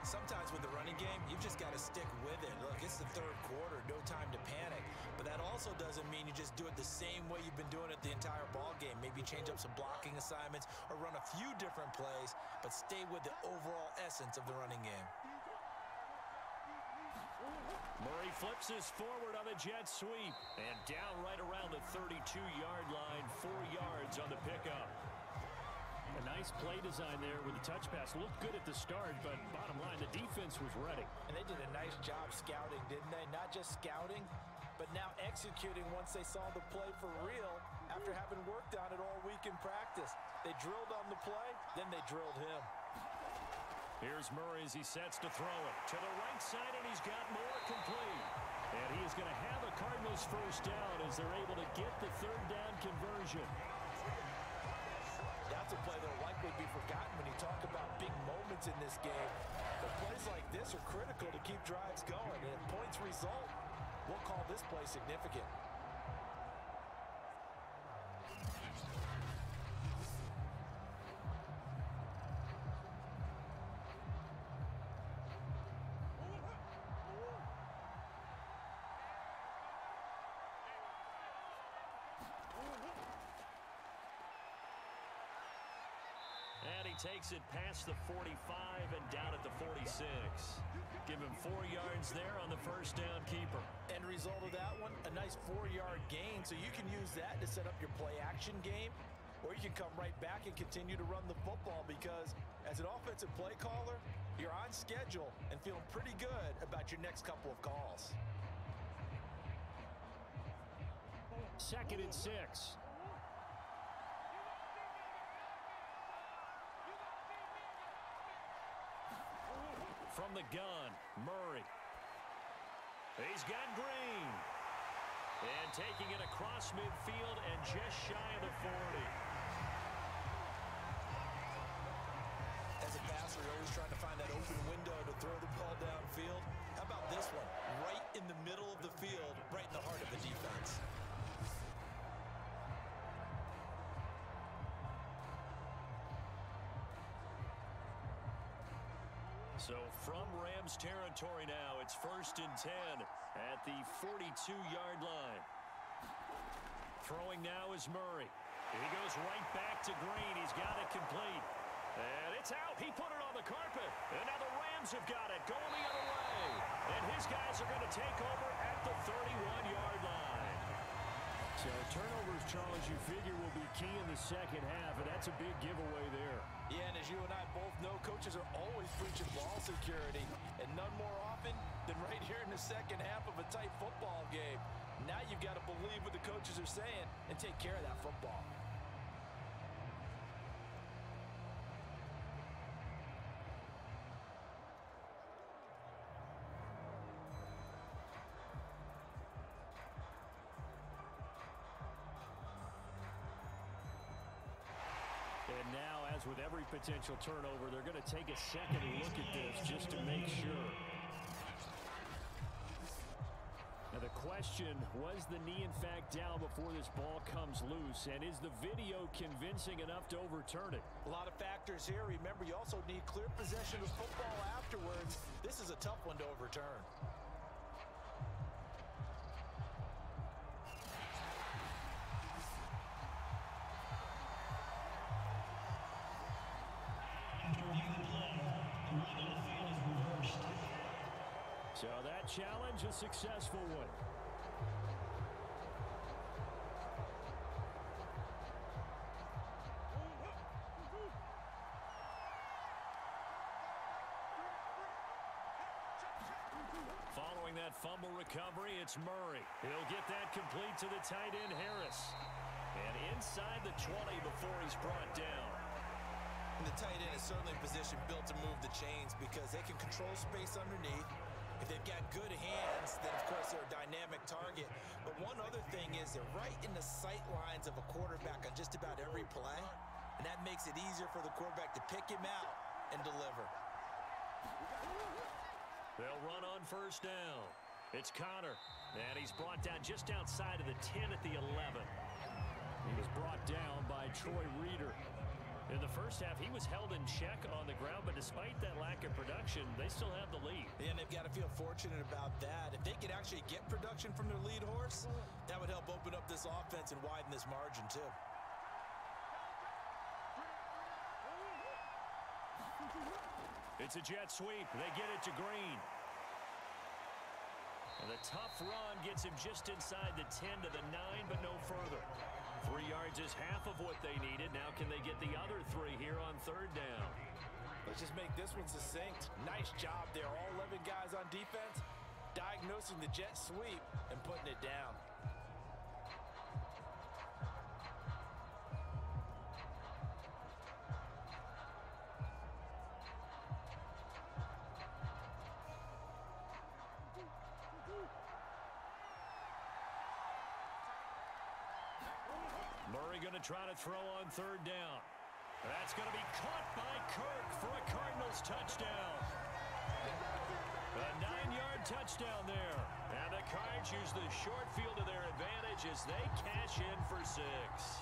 Sometimes with the running game, you've just got to stick with it. Look, it's the third quarter, no time to panic. But that also doesn't mean you just do it the same way you've been doing it the entire ball game. Maybe change up some blocking assignments or run a few different plays, but stay with the overall essence of the running game. Murray flips this forward on the jet sweep. And down right around the 32-yard line, four yards on the pickup. A nice play design there with the touch pass. Looked good at the start, but bottom line, the defense was ready. And they did a nice job scouting, didn't they? Not just scouting, but now executing once they saw the play for real after having worked on it all week in practice. They drilled on the play, then they drilled him. Here's Murray as he sets to throw it. To the right side, and he's got Moore complete. And he is going to have a Cardinals first down as they're able to get the third down conversion. That's a play that'll likely be forgotten when you talk about big moments in this game. But plays like this are critical to keep drives going. And points result, we'll call this play significant. Takes it past the 45 and down at the 46. Give him four yards there on the first down keeper. End result of that one, a nice four-yard gain. So you can use that to set up your play-action game, or you can come right back and continue to run the football because as an offensive play caller, you're on schedule and feeling pretty good about your next couple of calls. Second and six. Gun, Murray. He's got Green. And taking it across midfield and just shy of the 40. As a passer, you're always trying to find that open window to throw the ball downfield. How about this one? Right in the middle of the field, right in the heart of the defense. So from Rams territory now, it's first and 10 at the 42-yard line. Throwing now is Murray. He goes right back to Green. He's got it complete. And it's out. He put it on the carpet. And now the Rams have got it going the other way. And his guys are going to take over at the 31-yard line. So turnovers, Charles, you figure will be key in the second half, and that's a big giveaway there. Yeah, and as you and I both know, coaches are always preaching ball security, and none more often than right here in the second half of a tight football game. Now you've got to believe what the coaches are saying and take care of that football. With every potential turnover, they're going to take a second look at this just to make sure. Now the question, was the knee in fact down before this ball comes loose? And is the video convincing enough to overturn it? A lot of factors here. Remember, you also need clear possession of football afterwards. This is a tough one to overturn. Successful one. Following that fumble recovery, it's Murray. He'll get that complete to the tight end, Harris. And inside the 20 before he's brought down. And the tight end is certainly in position built to move the chains because they can control space underneath. If they've got good hands, then of course they're a dynamic target. But one other thing is they're right in the sight lines of a quarterback on just about every play. And that makes it easier for the quarterback to pick him out and deliver. They'll run on first down. It's Conner. And he's brought down just outside of the 10 at the 11. He was brought down by Troy Reeder. In the first half, he was held in check on the ground, but despite that lack of production, they still have the lead. And they've got to feel fortunate about that. If they could actually get production from their lead horse, that would help open up this offense and widen this margin, too. It's a jet sweep. They get it to Green. And the tough run gets him just inside the 10 to the 9, but no further. Three yards is half of what they needed. Now can they get the other three here on third down? Let's just make this one succinct. Nice job there. All 11 guys on defense diagnosing the jet sweep and putting it down. Going to try to throw on third down. That's going to be caught by Kirk for a Cardinals touchdown. A nine-yard touchdown there. And the Cards use the short field to their advantage as they cash in for six.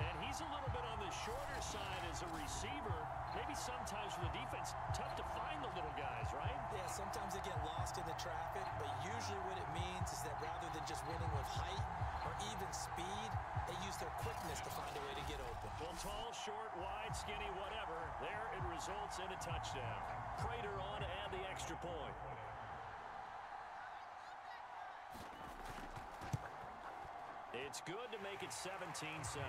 And he's a little bit on the shorter side as a receiver. Maybe sometimes for the defense, tough to find the little guys, right? Yeah, sometimes they get lost in the traffic, but usually what it means is that rather than just winning with height or even speed, they use their quickness to find a way to get open. Well, tall, short, wide, skinny, whatever. There it results in a touchdown. Prater on to add the extra point. It's good to make it 17-7.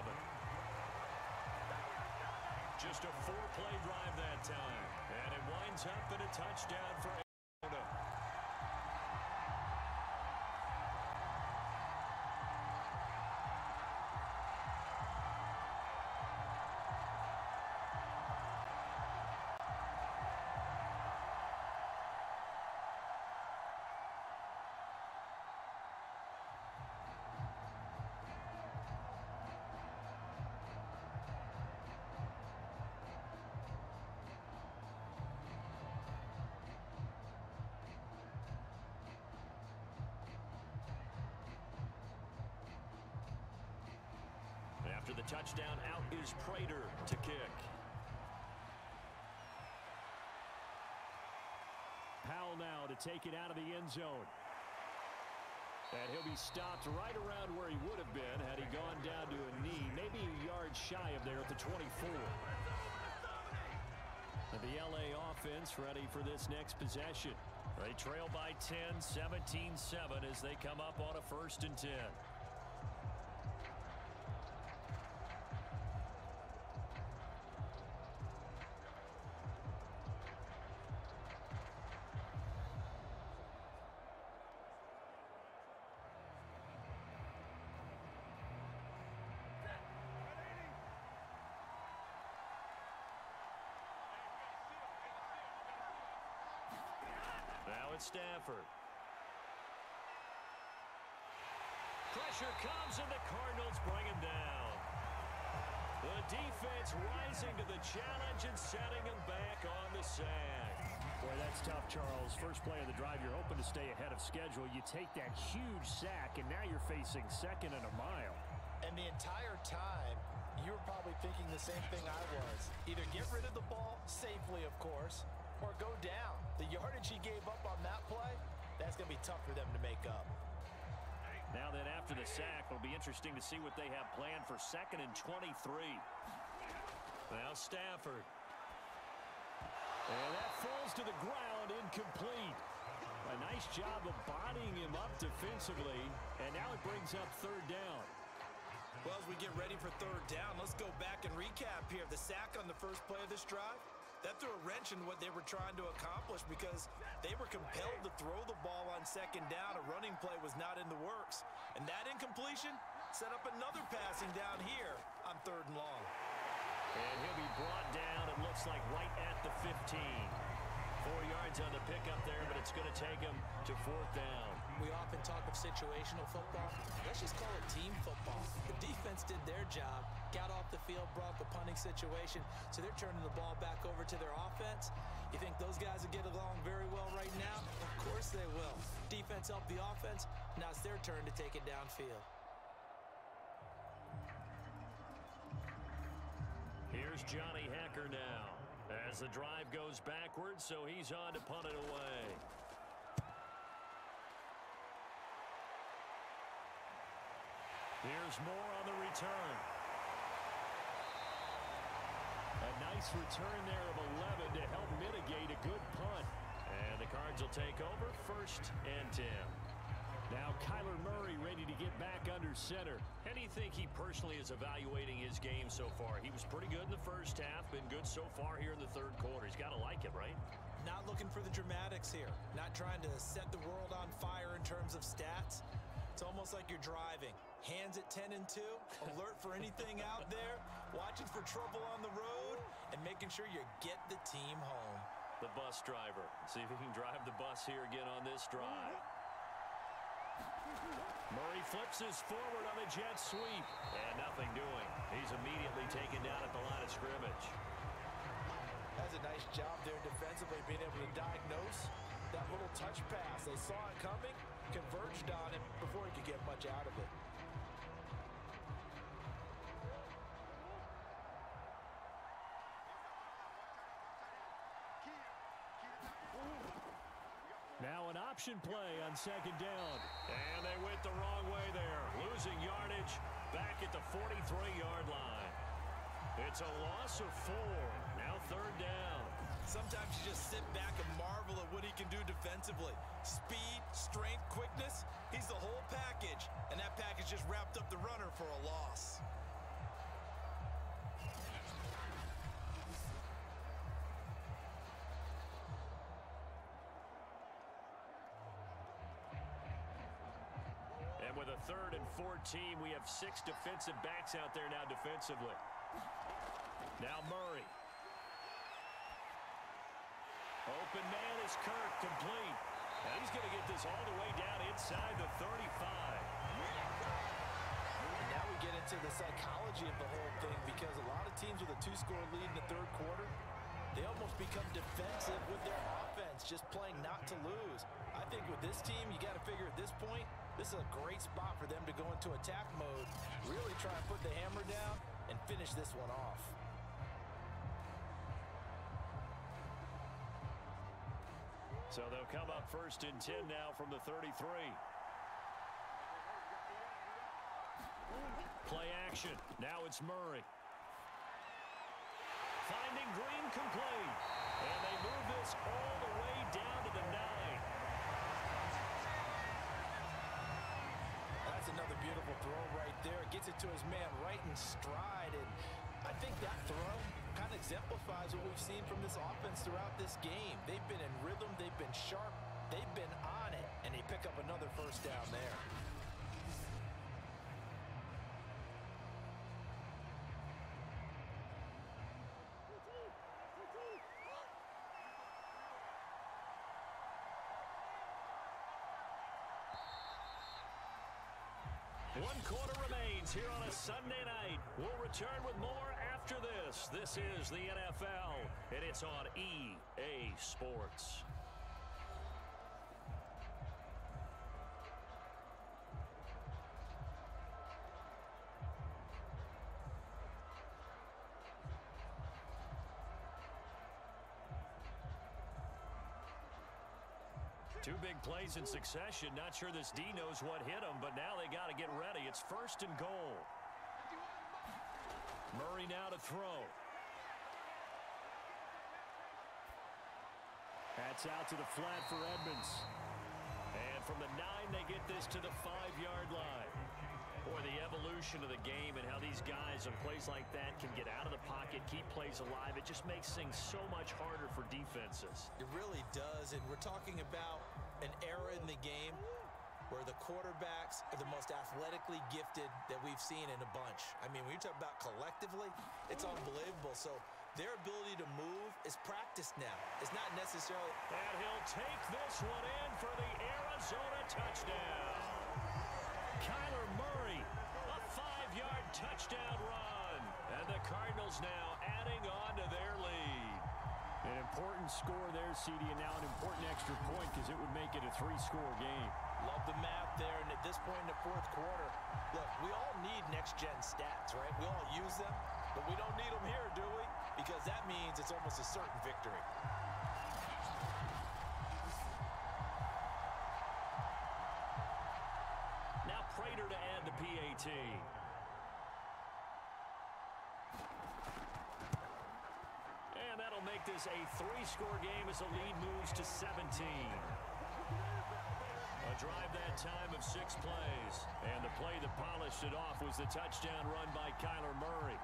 Just a four-play drive that time. And it winds up in a touchdown for After the touchdown, out is Prater to kick. Powell now to take it out of the end zone. And he'll be stopped right around where he would have been had he gone down to a knee, maybe a yard shy of there at the 24. And the LA offense ready for this next possession. They trail by 10, 17-7 as they come up on a first and 10. Now it's Stafford. Pressure comes, and the Cardinals bring him down. The defense rising to the challenge and setting him back on the sack. Boy, that's tough, Charles. First play of the drive, you're hoping to stay ahead of schedule. You take that huge sack, and now you're facing second and a mile. And the entire time, you were probably thinking the same thing I was. Either get rid of the ball, safely, of course, or go down. The yardage he gave up on that play, that's going to be tough for them to make up. Now then, after the sack, it'll be interesting to see what they have planned for second and 23. Now Stafford. And that falls to the ground, incomplete. A nice job of bodying him up defensively, and now it brings up third down. Well, as we get ready for third down, let's go back and recap here. The sack on the first play of this drive, that threw a wrench in what they were trying to accomplish because they were compelled to throw the ball on second down. A running play was not in the works. And that incompletion set up another passing down here on third and long. And he'll be brought down, it looks like right at the 15. Four yards on the pickup there, but it's going to take him to fourth down. We often talk of situational football. Let's just call it team football. The defense did their job, got off the field, brought the punting situation, so they're turning the ball back over to their offense. You think those guys will get along very well right now? Of course they will. Defense helped the offense. Now it's their turn to take it downfield. Here's Johnny Hekker now. As the drive goes backwards, so he's on to punt it away. Here's Moore on the return. A nice return there of 11 to help mitigate a good punt. And the Cards will take over first and 10. Now Kyler Murray ready to get back under center. How do you think he personally is evaluating his game so far? He was pretty good in the first half, been good so far here in the third quarter. He's got to like it, right? Not looking for the dramatics here. Not trying to set the world on fire in terms of stats. It's almost like you're driving. Hands at 10 and 2, alert for anything out there, watching for trouble on the road, and making sure you get the team home. The bus driver. See if he can drive the bus here again on this drive. Murray flips his forward on the jet sweep. And nothing doing. He's immediately taken down at the line of scrimmage. That's a nice job there defensively, being able to diagnose that little touch pass. They saw it coming, converged on him before he could get much out of it. Now an option play on second down. And they went the wrong way there. Losing yardage back at the 43-yard line. It's a loss of four. Now third down. Sometimes you just sit back and marvel at what he can do defensively. Speed, strength, quickness. He's the whole package. And that package just wrapped up the runner for a loss. And with a third and 14, we have six defensive backs out there now defensively. Now Murray. Open man is Kirk, complete. And he's going to get this all the way down inside the 35. And now we get into the psychology of the whole thing because a lot of teams with a two-score lead in the third quarter, they almost become defensive with their offense, just playing not to lose. I think with this team, you got to figure at this point, this is a great spot for them to go into attack mode, really try and put the hammer down and finish this one off. So they'll come up first and 10 now from the 33. Play action. Now it's Murray. Finding Green complete. And they move this all the way down to the nine. That's another beautiful throw right there. Gets it to his man right in stride. And I think that throw kind of exemplifies what we've seen from this offense throughout this game. They've been in rhythm, they've been sharp, they've been on it, and they pick up another first down there. One quarter here on a Sunday night. We'll return with more after this. This is the NFL, and it's on EA Sports. Plays in succession. Not sure this D knows what hit him, but now they got to get ready. It's first and goal. Murray now to throw. That's out to the flat for Edmonds. And from the nine, they get this to the five-yard line. Boy, the evolution of the game and how these guys on plays like that can get out of the pocket, keep plays alive, it just makes things so much harder for defenses. It really does, and we're talking about an era in the game where the quarterbacks are the most athletically gifted that we've seen in a bunch. I mean, when you talk about collectively, it's unbelievable. So their ability to move is practiced now. It's not necessarily... And he'll take this one in for the Arizona touchdown. Kyler Murray, a five-yard touchdown run. And the Cardinals now adding on to their lead. An important score there, CD, and now an important extra point because it would make it a three-score game. Love the math there, and at this point in the fourth quarter, look, we all need next-gen stats, right? We all use them, but we don't need them here, do we? Because that means it's almost a certain victory. Now Prater to add the PAT. And that'll make this a three-score game as the lead moves to 17. A drive that time of six plays. And the play that polished it off was the touchdown run by Kyler Murray.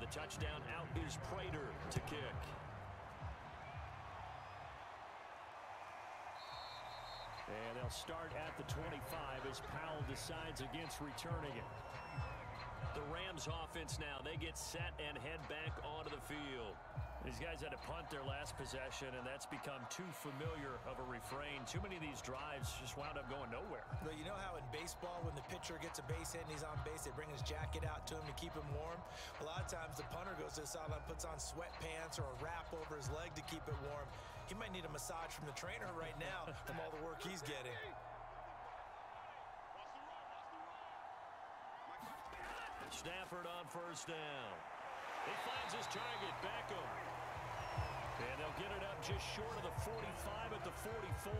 The touchdown, out is Prater to kick. And they'll start at the 25 as Powell decides against returning it. The Rams offense now, they get set and head back onto the field. These guys had to punt their last possession, and that's become too familiar of a refrain. Too many of these drives just wound up going nowhere. But you know how in baseball, when the pitcher gets a base hit and he's on base, they bring his jacket out to him to keep him warm? A lot of times the punter goes to the sideline, puts on sweatpants or a wrap over his leg to keep it warm. He might need a massage from the trainer right now from all the work he's getting. Stafford on first down. He finds his target, Beckham. And they'll get it up just short of the 45 at the 44.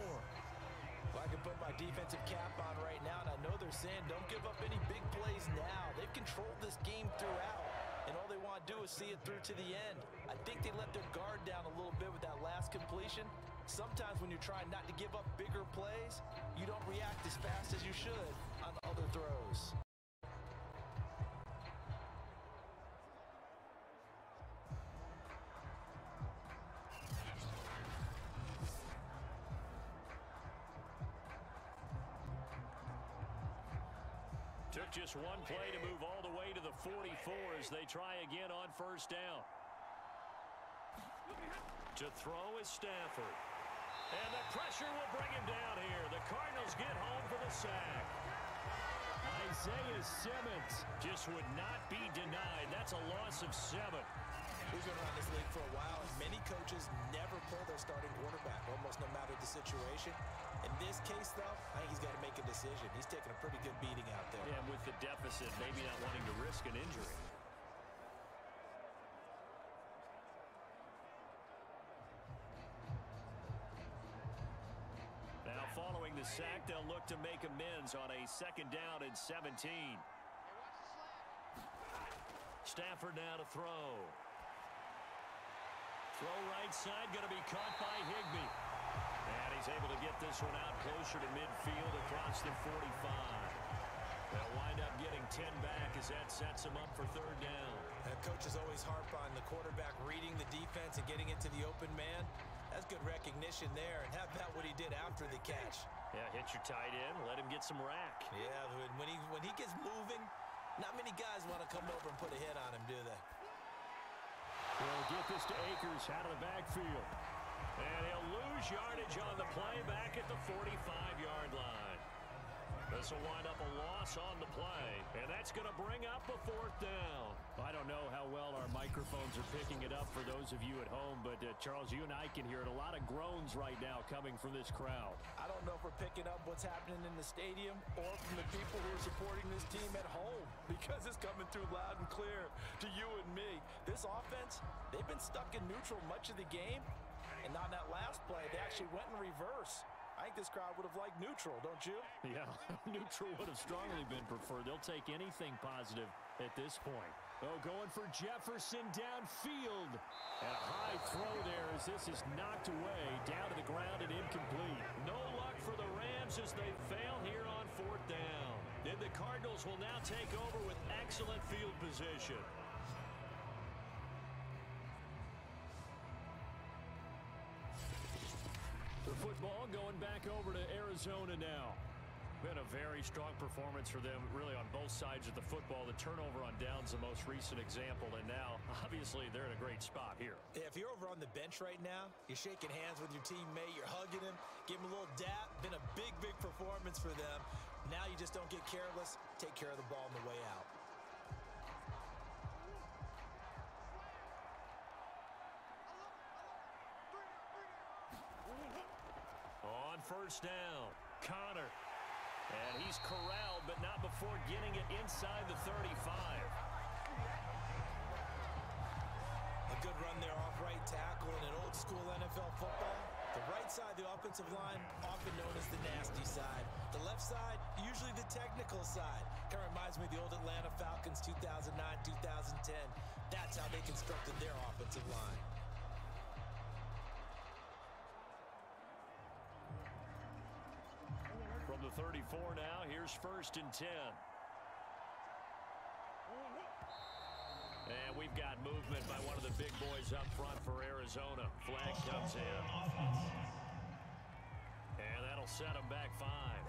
Well, I can put my defensive cap on right now, and I know they're saying don't give up any big plays now. They've controlled this game throughout, and all they want to do is see it through to the end. I think they let their guard down a little bit with that last completion. Sometimes when you're trying not to give up bigger plays, you don't react as fast as you should on other throws. Just one play to move all the way to the 44 as they try again on first down. To throw is Stafford. And the pressure will bring him down here. The Cardinals get home for the sack. Isaiah Simmons just would not be denied. That's a loss of seven. We've been around this league for a while, many coaches never pull their starting quarterback, almost no matter the situation. In this case, though, I think he's got to make a decision. He's taking a pretty good beating out there. Yeah, with the deficit, maybe not wanting to risk an injury. Now, following the sack, they'll look to make amends on a second down and 17. Stafford now to throw. Throw right side, going to be caught by Higbee. He's able to get this one out closer to midfield across the 45. They'll wind up getting 10 back as that sets him up for third down. And coaches always harp on the quarterback reading the defense and getting it to the open man. That's good recognition there, and how about what he did after the catch. Yeah, hit your tight end, let him get some rack. Yeah, when he when he gets moving, not many guys want to come over and put a hit on him, do they? He'll get this to Akers out of the backfield. And he'll lose yardage on the play back at the 45-yard line. This will wind up a loss on the play, and that's going to bring up a fourth down. I don't know how well our microphones are picking it up for those of you at home, but uh, Charles, you and I can hear it. A lot of groans right now coming from this crowd. I don't know if we're picking up what's happening in the stadium or from the people who are supporting this team at home [LAUGHS] because it's coming through loud and clear to you and me. This offense, they've been stuck in neutral much of the game, and on that last play, they actually went in reverse. I think this crowd would have liked neutral, don't you? Yeah, [LAUGHS] neutral would have strongly been preferred. They'll take anything positive at this point. Oh, going for Jefferson downfield. And a high throw there as this is knocked away, down to the ground and incomplete. No luck for the Rams as they fail here on fourth down. Then the Cardinals will now take over with excellent field position. The football going back over to Arizona now. Been a very strong performance for them, really, on both sides of the football. The turnover on downs the most recent example, and now, [LAUGHS] obviously, they're in a great spot here. Yeah, If you're over on the bench right now, you're shaking hands with your teammate, you're hugging him, give him a little dap. Been a big, big performance for them. Now you just don't get careless. Take care of the ball on the way out. First down, Conner. And he's corralled, but not before getting it inside the 35. A good run there off right tackle in an old school NFL football. The right side, the offensive line, often known as the nasty side. The left side, usually the technical side. Kind of reminds me of the old Atlanta Falcons 2009-2010. That's how they constructed their offensive line. Now, first and 10. And we've got movement by one of the big boys up front for Arizona. Flag comes in. And that'll set them back five.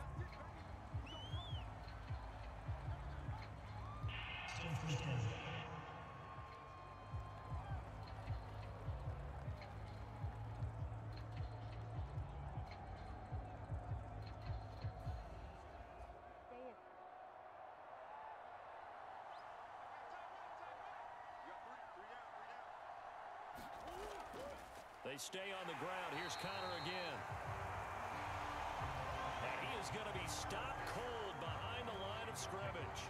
They stay on the ground. Here's Conner again. And he is going to be stopped cold behind the line of scrimmage.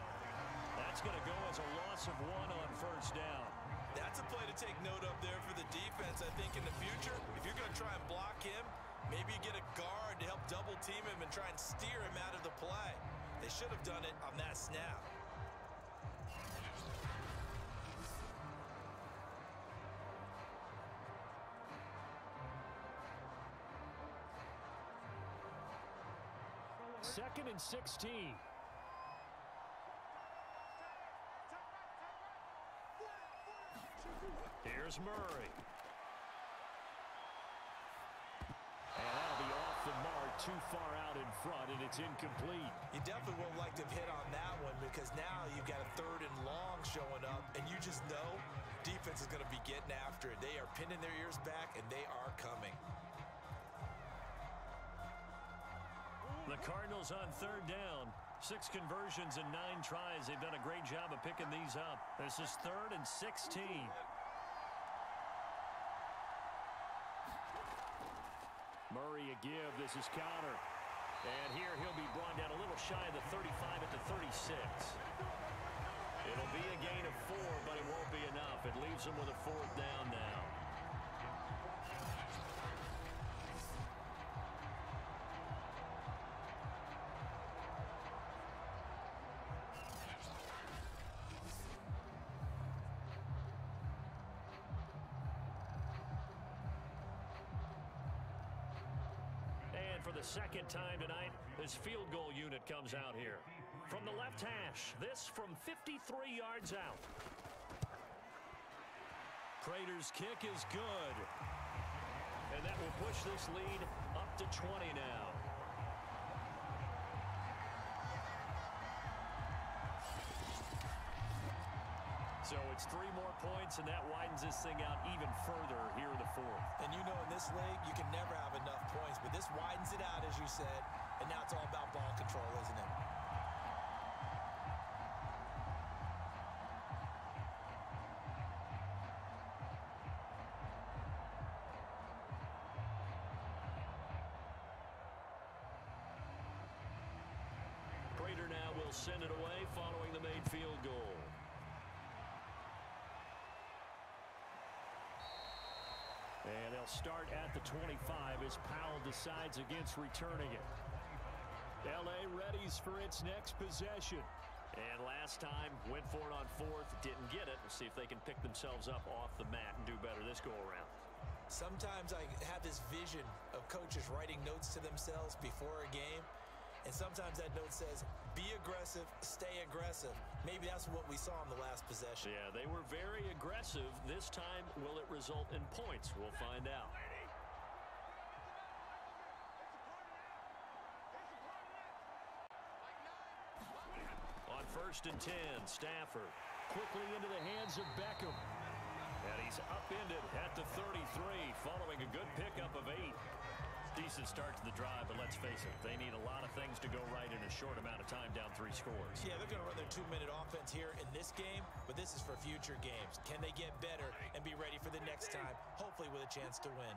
That's going to go as a loss of one on first down. That's a play to take note of there for the defense, I think, in the future. If you're going to try and block him, maybe you get a guard to help double team him and try and steer him out of the play. They should have done it on that snap. Second and 16. Here's Murray. And that'll be off the mark, too far out in front, and it's incomplete. You definitely won't like to hit on that one because now you've got a third and long showing up, and you just know defense is going to be getting after it. They are pinning their ears back, and they are coming. The Cardinals on third down. Six conversions and nine tries. They've done a great job of picking these up. This is third and 16. Murray a give. This is Conner. And here he'll be brought down a little shy of the 35 at the 36. It'll be a gain of four, but it won't be enough. It leaves them with a fourth down now. For the second time tonight, this field goal unit comes out here. From the left hash, this from 53 yards out. Prater's kick is good. And that will push this lead up to 20 now. It's three more points, and that widens this thing out even further here in the fourth. And you know in this league, you can never have enough points, but this widens it out, as you said, and now it's all about ball control, isn't it? 25 as Powell decides against returning it. L.A. readies for its next possession. And last time, went for it on fourth, didn't get it. We'll see if they can pick themselves up off the mat and do better this go-around. Sometimes I have this vision of coaches writing notes to themselves before a game. And sometimes that note says, be aggressive, stay aggressive. Maybe that's what we saw in the last possession. Yeah, they were very aggressive. This time, will it result in points? We'll find out. On first and 10, Stafford quickly into the hands of Beckham. And he's upended at the 33 following a good pickup of eight. Decent start to the drive, but let's face it, they need a lot of things to go right in a short amount of time down three scores. Yeah, they're going to run their two-minute offense here in this game, but this is for future games. Can they get better and be ready for the next time, hopefully with a chance to win?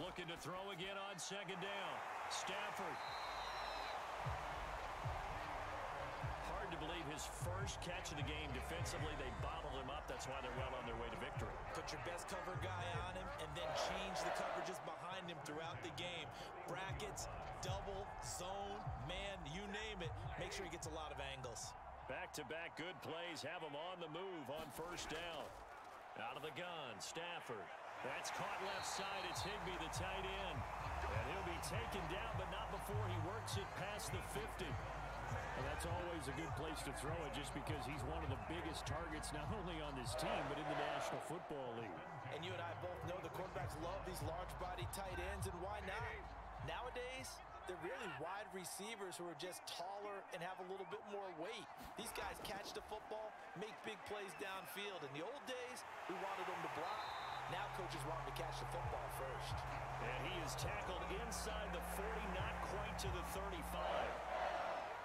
Looking to throw again on second down. Stafford. Hard to believe his first catch of the game defensively. They bottled him up. That's why they're well on their way to victory. Put your best cover guy on him and then change the coverages behind him throughout the game. Brackets, double, zone, man, you name it. Make sure he gets a lot of angles. Back-to-back -back good plays have him on the move on first down. Out of the gun, Stafford. That's caught left side. It's Higbee, the tight end. And he'll be taken down, but not before he works it past the 50. And that's always a good place to throw it just because he's one of the biggest targets not only on this team but in the National Football League. And you and I both know the quarterbacks love these large body tight ends, and why not? Nowadays, they're really wide receivers who are just taller and have a little bit more weight. These guys catch the football, make big plays downfield. In the old days, we wanted them to block. Now coaches want them to catch the football first. And he is tackled inside the 40, not quite to the 35.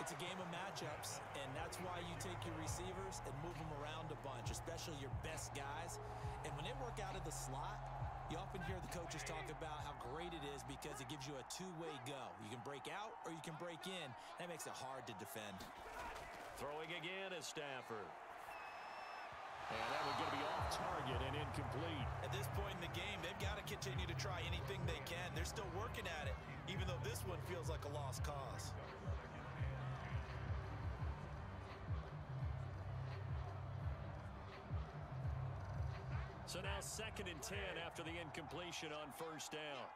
It's a game of matchups, and that's why you take your receivers and move them around a bunch, especially your best guys. And when they work out of the slot, you often hear the coaches talk about how great it is because it gives you a two-way go. You can break out or you can break in. That makes it hard to defend. Throwing again is Stafford. And that one's going to be off target and incomplete. At this point in the game, they've got to continue to try anything they can. They're still working at it, even though this one feels like a lost cause. 10 after the incompletion on first down.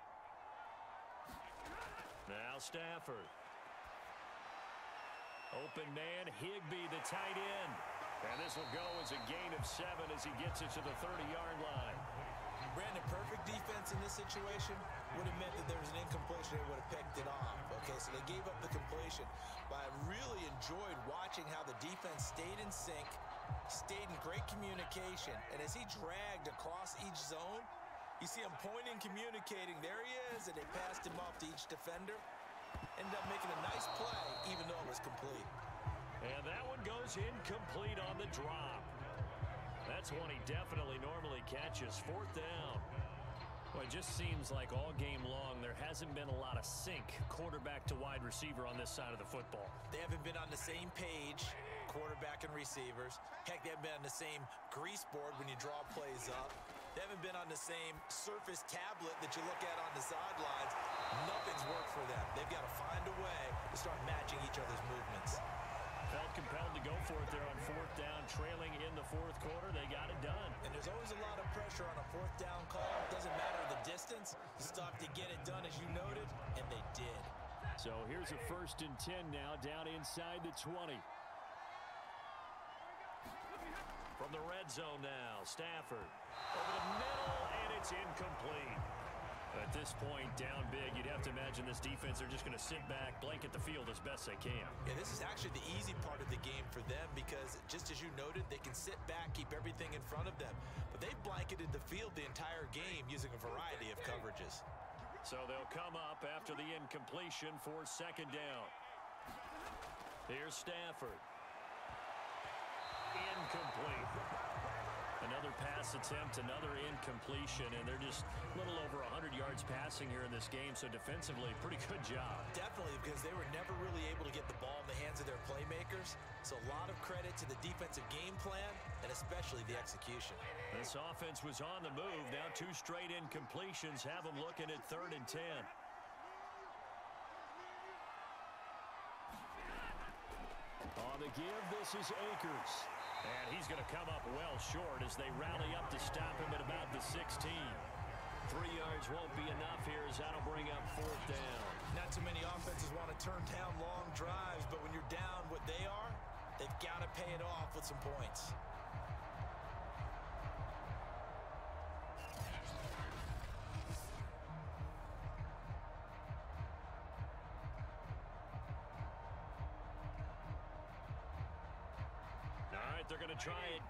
Now Stafford. Open man, Higbee, the tight end. And this will go as a gain of seven as he gets it to the 30-yard line. Brandon, perfect defense in this situation would have meant that there was an incompletion. They would have picked it off. Okay, so they gave up the completion. But I really enjoyed watching how the defense stayed in sync, stayed in great communication. And as he dragged across each zone, you see him pointing, communicating. There he is, and they passed him off to each defender. Ended up making a nice play, even though it was complete. And that one goes incomplete on the drop. That's one he definitely normally catches. Fourth down. Well, it just seems like all game long there hasn't been a lot of sync quarterback to wide receiver on this side of the football. They haven't been on the same page, quarterback and receivers. Heck, they haven't been on the same grease board when you draw plays up. They haven't been on the same surface tablet that you look at on the sidelines. Nothing's worked for them. They've got to find a way to start matching each other's movements. Felt compelled to go for it there on fourth down, trailing in the fourth quarter. They got it done. And there's always a lot of pressure on a fourth down call. It doesn't matter the distance, stuff to get it done, as you noted, and they did. So here's a first and 10 now, down inside the 20. From the red zone now, Stafford. Over the middle, and it's incomplete. At this point, down big, you'd have to imagine this defense are just going to sit back, blanket the field as best they can. Yeah, this is actually the easy part of the game for them because, just as you noted, they can sit back, keep everything in front of them. But they've blanketed the field the entire game using a variety of coverages. So they'll come up after the incompletion for second down. Here's Stafford. Incomplete. Another pass attempt, another incompletion, and they're just a little over 100 yards passing here in this game, so defensively, pretty good job. Definitely, because they were never really able to get the ball in the hands of their playmakers, so a lot of credit to the defensive game plan, and especially the execution. This offense was on the move. Now two straight incompletions have them looking at third and 10. On the give, this is Akers. And he's going to come up well short as they rally up to stop him at about the 16. Three yards won't be enough here as that'll bring up fourth down. Not too many offenses want to turn down long drives, but when you're down what they are, they've got to pay it off with some points.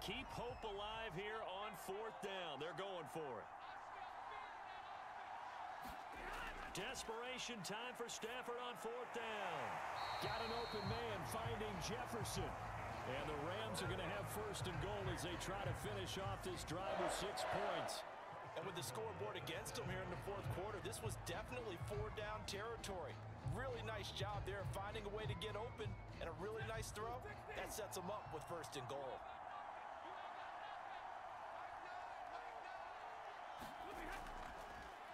Keep hope alive here on fourth down. They're going for it. Desperation time for Stafford on fourth down. Got an open man finding Jefferson. And the Rams are going to have first and goal as they try to finish off this drive with six points. And with the scoreboard against them here in the fourth quarter, this was definitely four-down territory. Really nice job there finding a way to get open and a really nice throw. That sets them up with first and goal.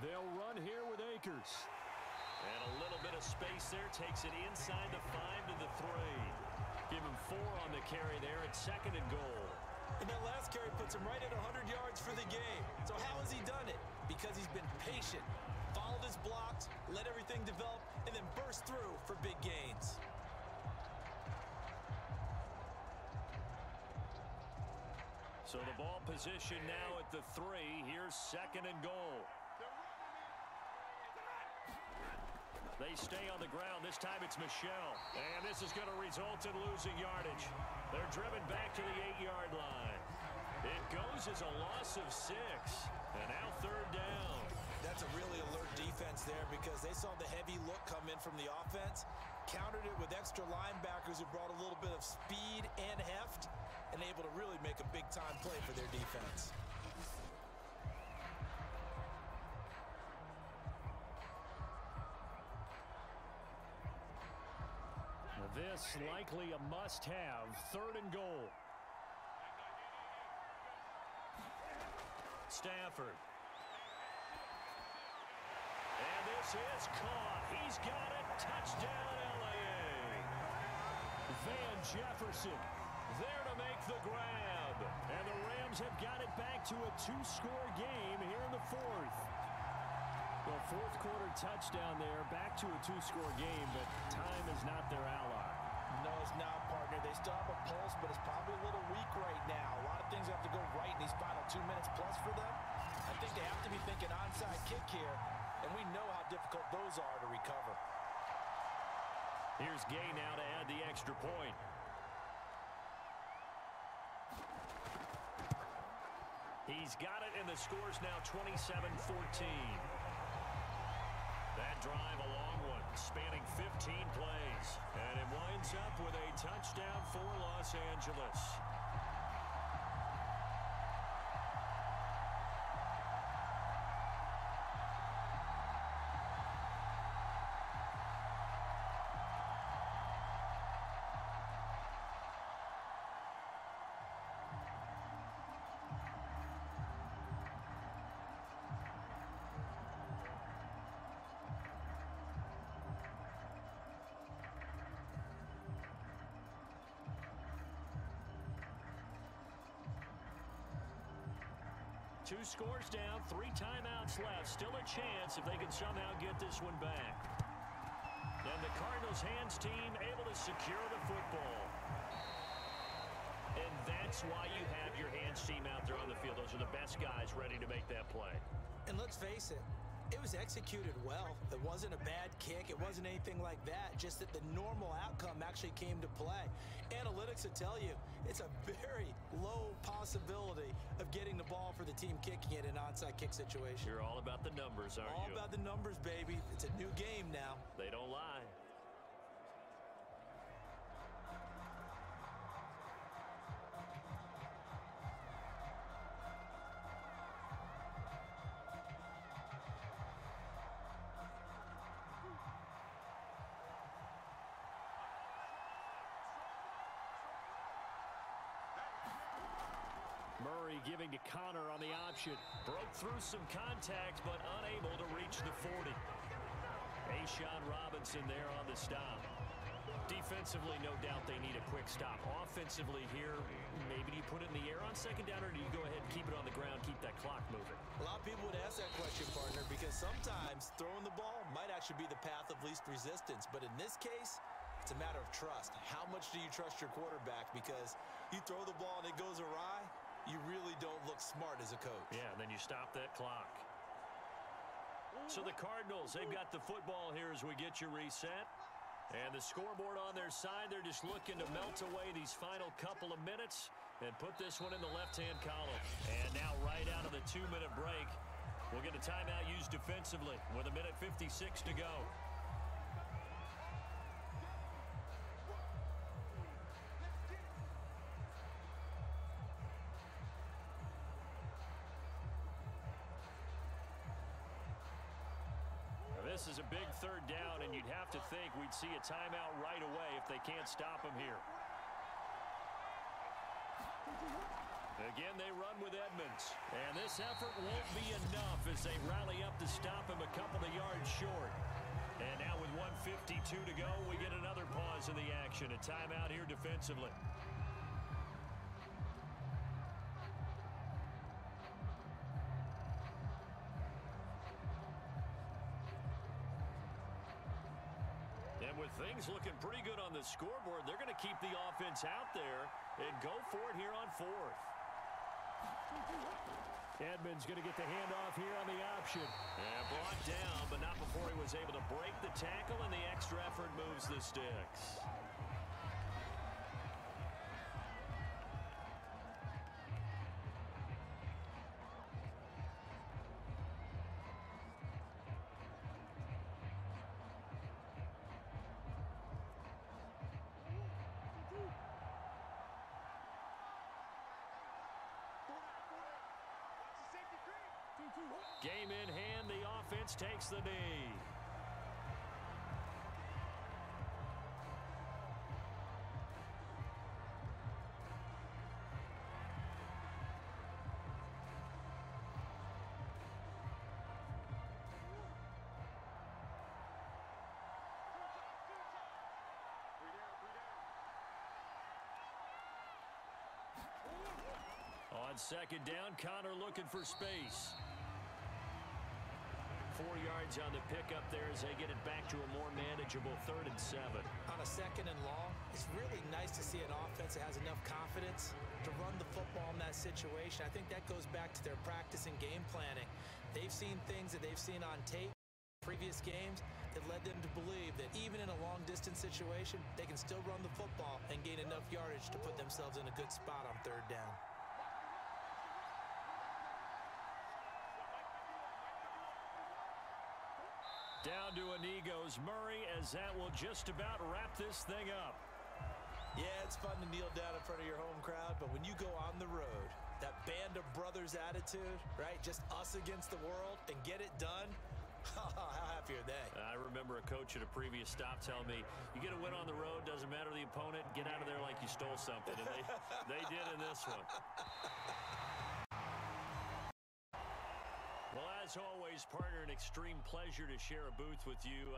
They'll run here with Akers. And a little bit of space there takes it inside the five to the three. Give him four on the carry there at second and goal. And that last carry puts him right at 100 yards for the game. So how has he done it? Because he's been patient, followed his blocks, let everything develop, and then burst through for big gains. So the ball position now at the three. Here's second and goal. They stay on the ground. This time it's Michel. And this is going to result in losing yardage. They're driven back to the eight-yard line. It goes as a loss of six. And now third down. That's a really alert defense there because they saw the heavy look come in from the offense, countered it with extra linebackers who brought a little bit of speed and heft, and able to really make a big-time play for their defense. This likely a must-have. Third and goal. Stafford. And this is caught. He's got it. Touchdown, LAA. Van Jefferson there to make the grab. And the Rams have got it back to a two-score game here in the fourth. Well, fourth quarter touchdown there, back to a two-score game, but time is not their ally. No, it's not, partner. They still have a pulse, but it's probably a little weak right now. A lot of things have to go right in these final two minutes plus for them. I think they have to be thinking onside kick here, and we know how difficult those are to recover. Here's Gay now to add the extra point. He's got it, and the score's now 27-14. That drive a long one, spanning 15 plays. And it winds up with a touchdown for Los Angeles. Two scores down, three timeouts left. Still a chance if they can somehow get this one back. And the Cardinals hands team able to secure the football. And that's why you have your hands team out there on the field. Those are the best guys ready to make that play. And let's face it, it was executed well. It wasn't a bad kick. It wasn't anything like that. Just that the normal outcome actually came to play. Analytics will tell you it's a very low possibility of getting the ball for the team kicking it in an onside kick situation. You're all about the numbers, aren't all you? All about the numbers, baby. It's a new game now. Option. Broke through some contact, but unable to reach the 40. A'Shawn Robinson there on the stop. Defensively, no doubt they need a quick stop. Offensively here, maybe do you put it in the air on second down, or do you go ahead and keep it on the ground, keep that clock moving? A lot of people would ask that question, partner, because sometimes throwing the ball might actually be the path of least resistance. But in this case, it's a matter of trust. How much do you trust your quarterback? Because you throw the ball and it goes awry, you really don't look smart as a coach. Yeah, and then you stop that clock. So the Cardinals, they've got the football here as we get you reset. And the scoreboard on their side, they're just looking to melt away these final couple of minutes and put this one in the left-hand column. And now right out of the two-minute break, we'll get a timeout used defensively with a minute 56 to go. Think we'd see a timeout right away if they can't stop him here. Again, they run with Edmonds. And this effort won't be enough as they rally up to stop him a couple of yards short. And now with 152 to go, we get another pause in the action. A timeout here defensively. Things looking pretty good on the scoreboard, they're going to keep the offense out there and go for it here on fourth. Edmonds going to get the handoff here on the option. And brought down, but not before he was able to break the tackle, and the extra effort moves the sticks. The takes the knee. On second down, Conner looking for space. On the pickup there as they get it back to a more manageable third and seven. On a second and long, it's really nice to see an offense that has enough confidence to run the football in that situation. I think that goes back to their practice and game planning. They've seen things that they've seen on tape previous games that led them to believe that even in a long-distance situation, they can still run the football and gain enough yardage to put themselves in a good spot on third. Down to a Murray as that will just about wrap this thing up. Yeah, it's fun to kneel down in front of your home crowd, but when you go on the road, that band of brothers attitude, right? Just us against the world and get it done. [LAUGHS] How happy are they? I remember a coach at a previous stop telling me, you get a win on the road, doesn't matter the opponent, get out of there like you stole something. And they, [LAUGHS] they did in this one. Well, as always, partner, an extreme pleasure to share a booth with you.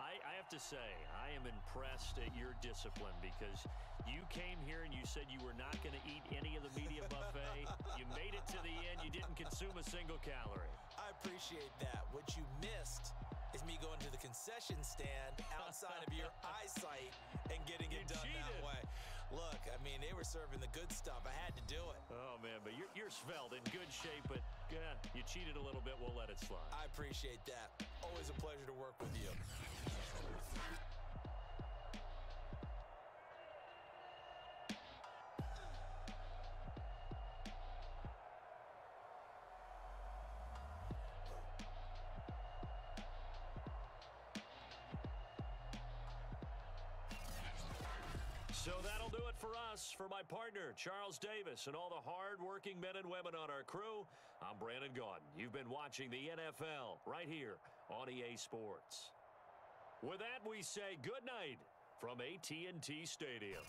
I, I have to say, I am impressed at your discipline because you came here and you said you were not going to eat any of the media [LAUGHS] buffet. you made it to the end. You didn't consume a single calorie. I appreciate that. What you missed is me going to the concession stand [LAUGHS] outside of your eyesight and getting serving the good stuff. I had to do it. Oh, man, but you're, you're svelte, in good shape, but yeah, you cheated a little bit. We'll let it slide. I appreciate that. Always a pleasure to work with you. For my partner, Charles Davis, and all the hard-working men and women on our crew, I'm Brandon Gaudin. You've been watching the NFL right here on EA Sports. With that, we say good night from AT&T Stadium.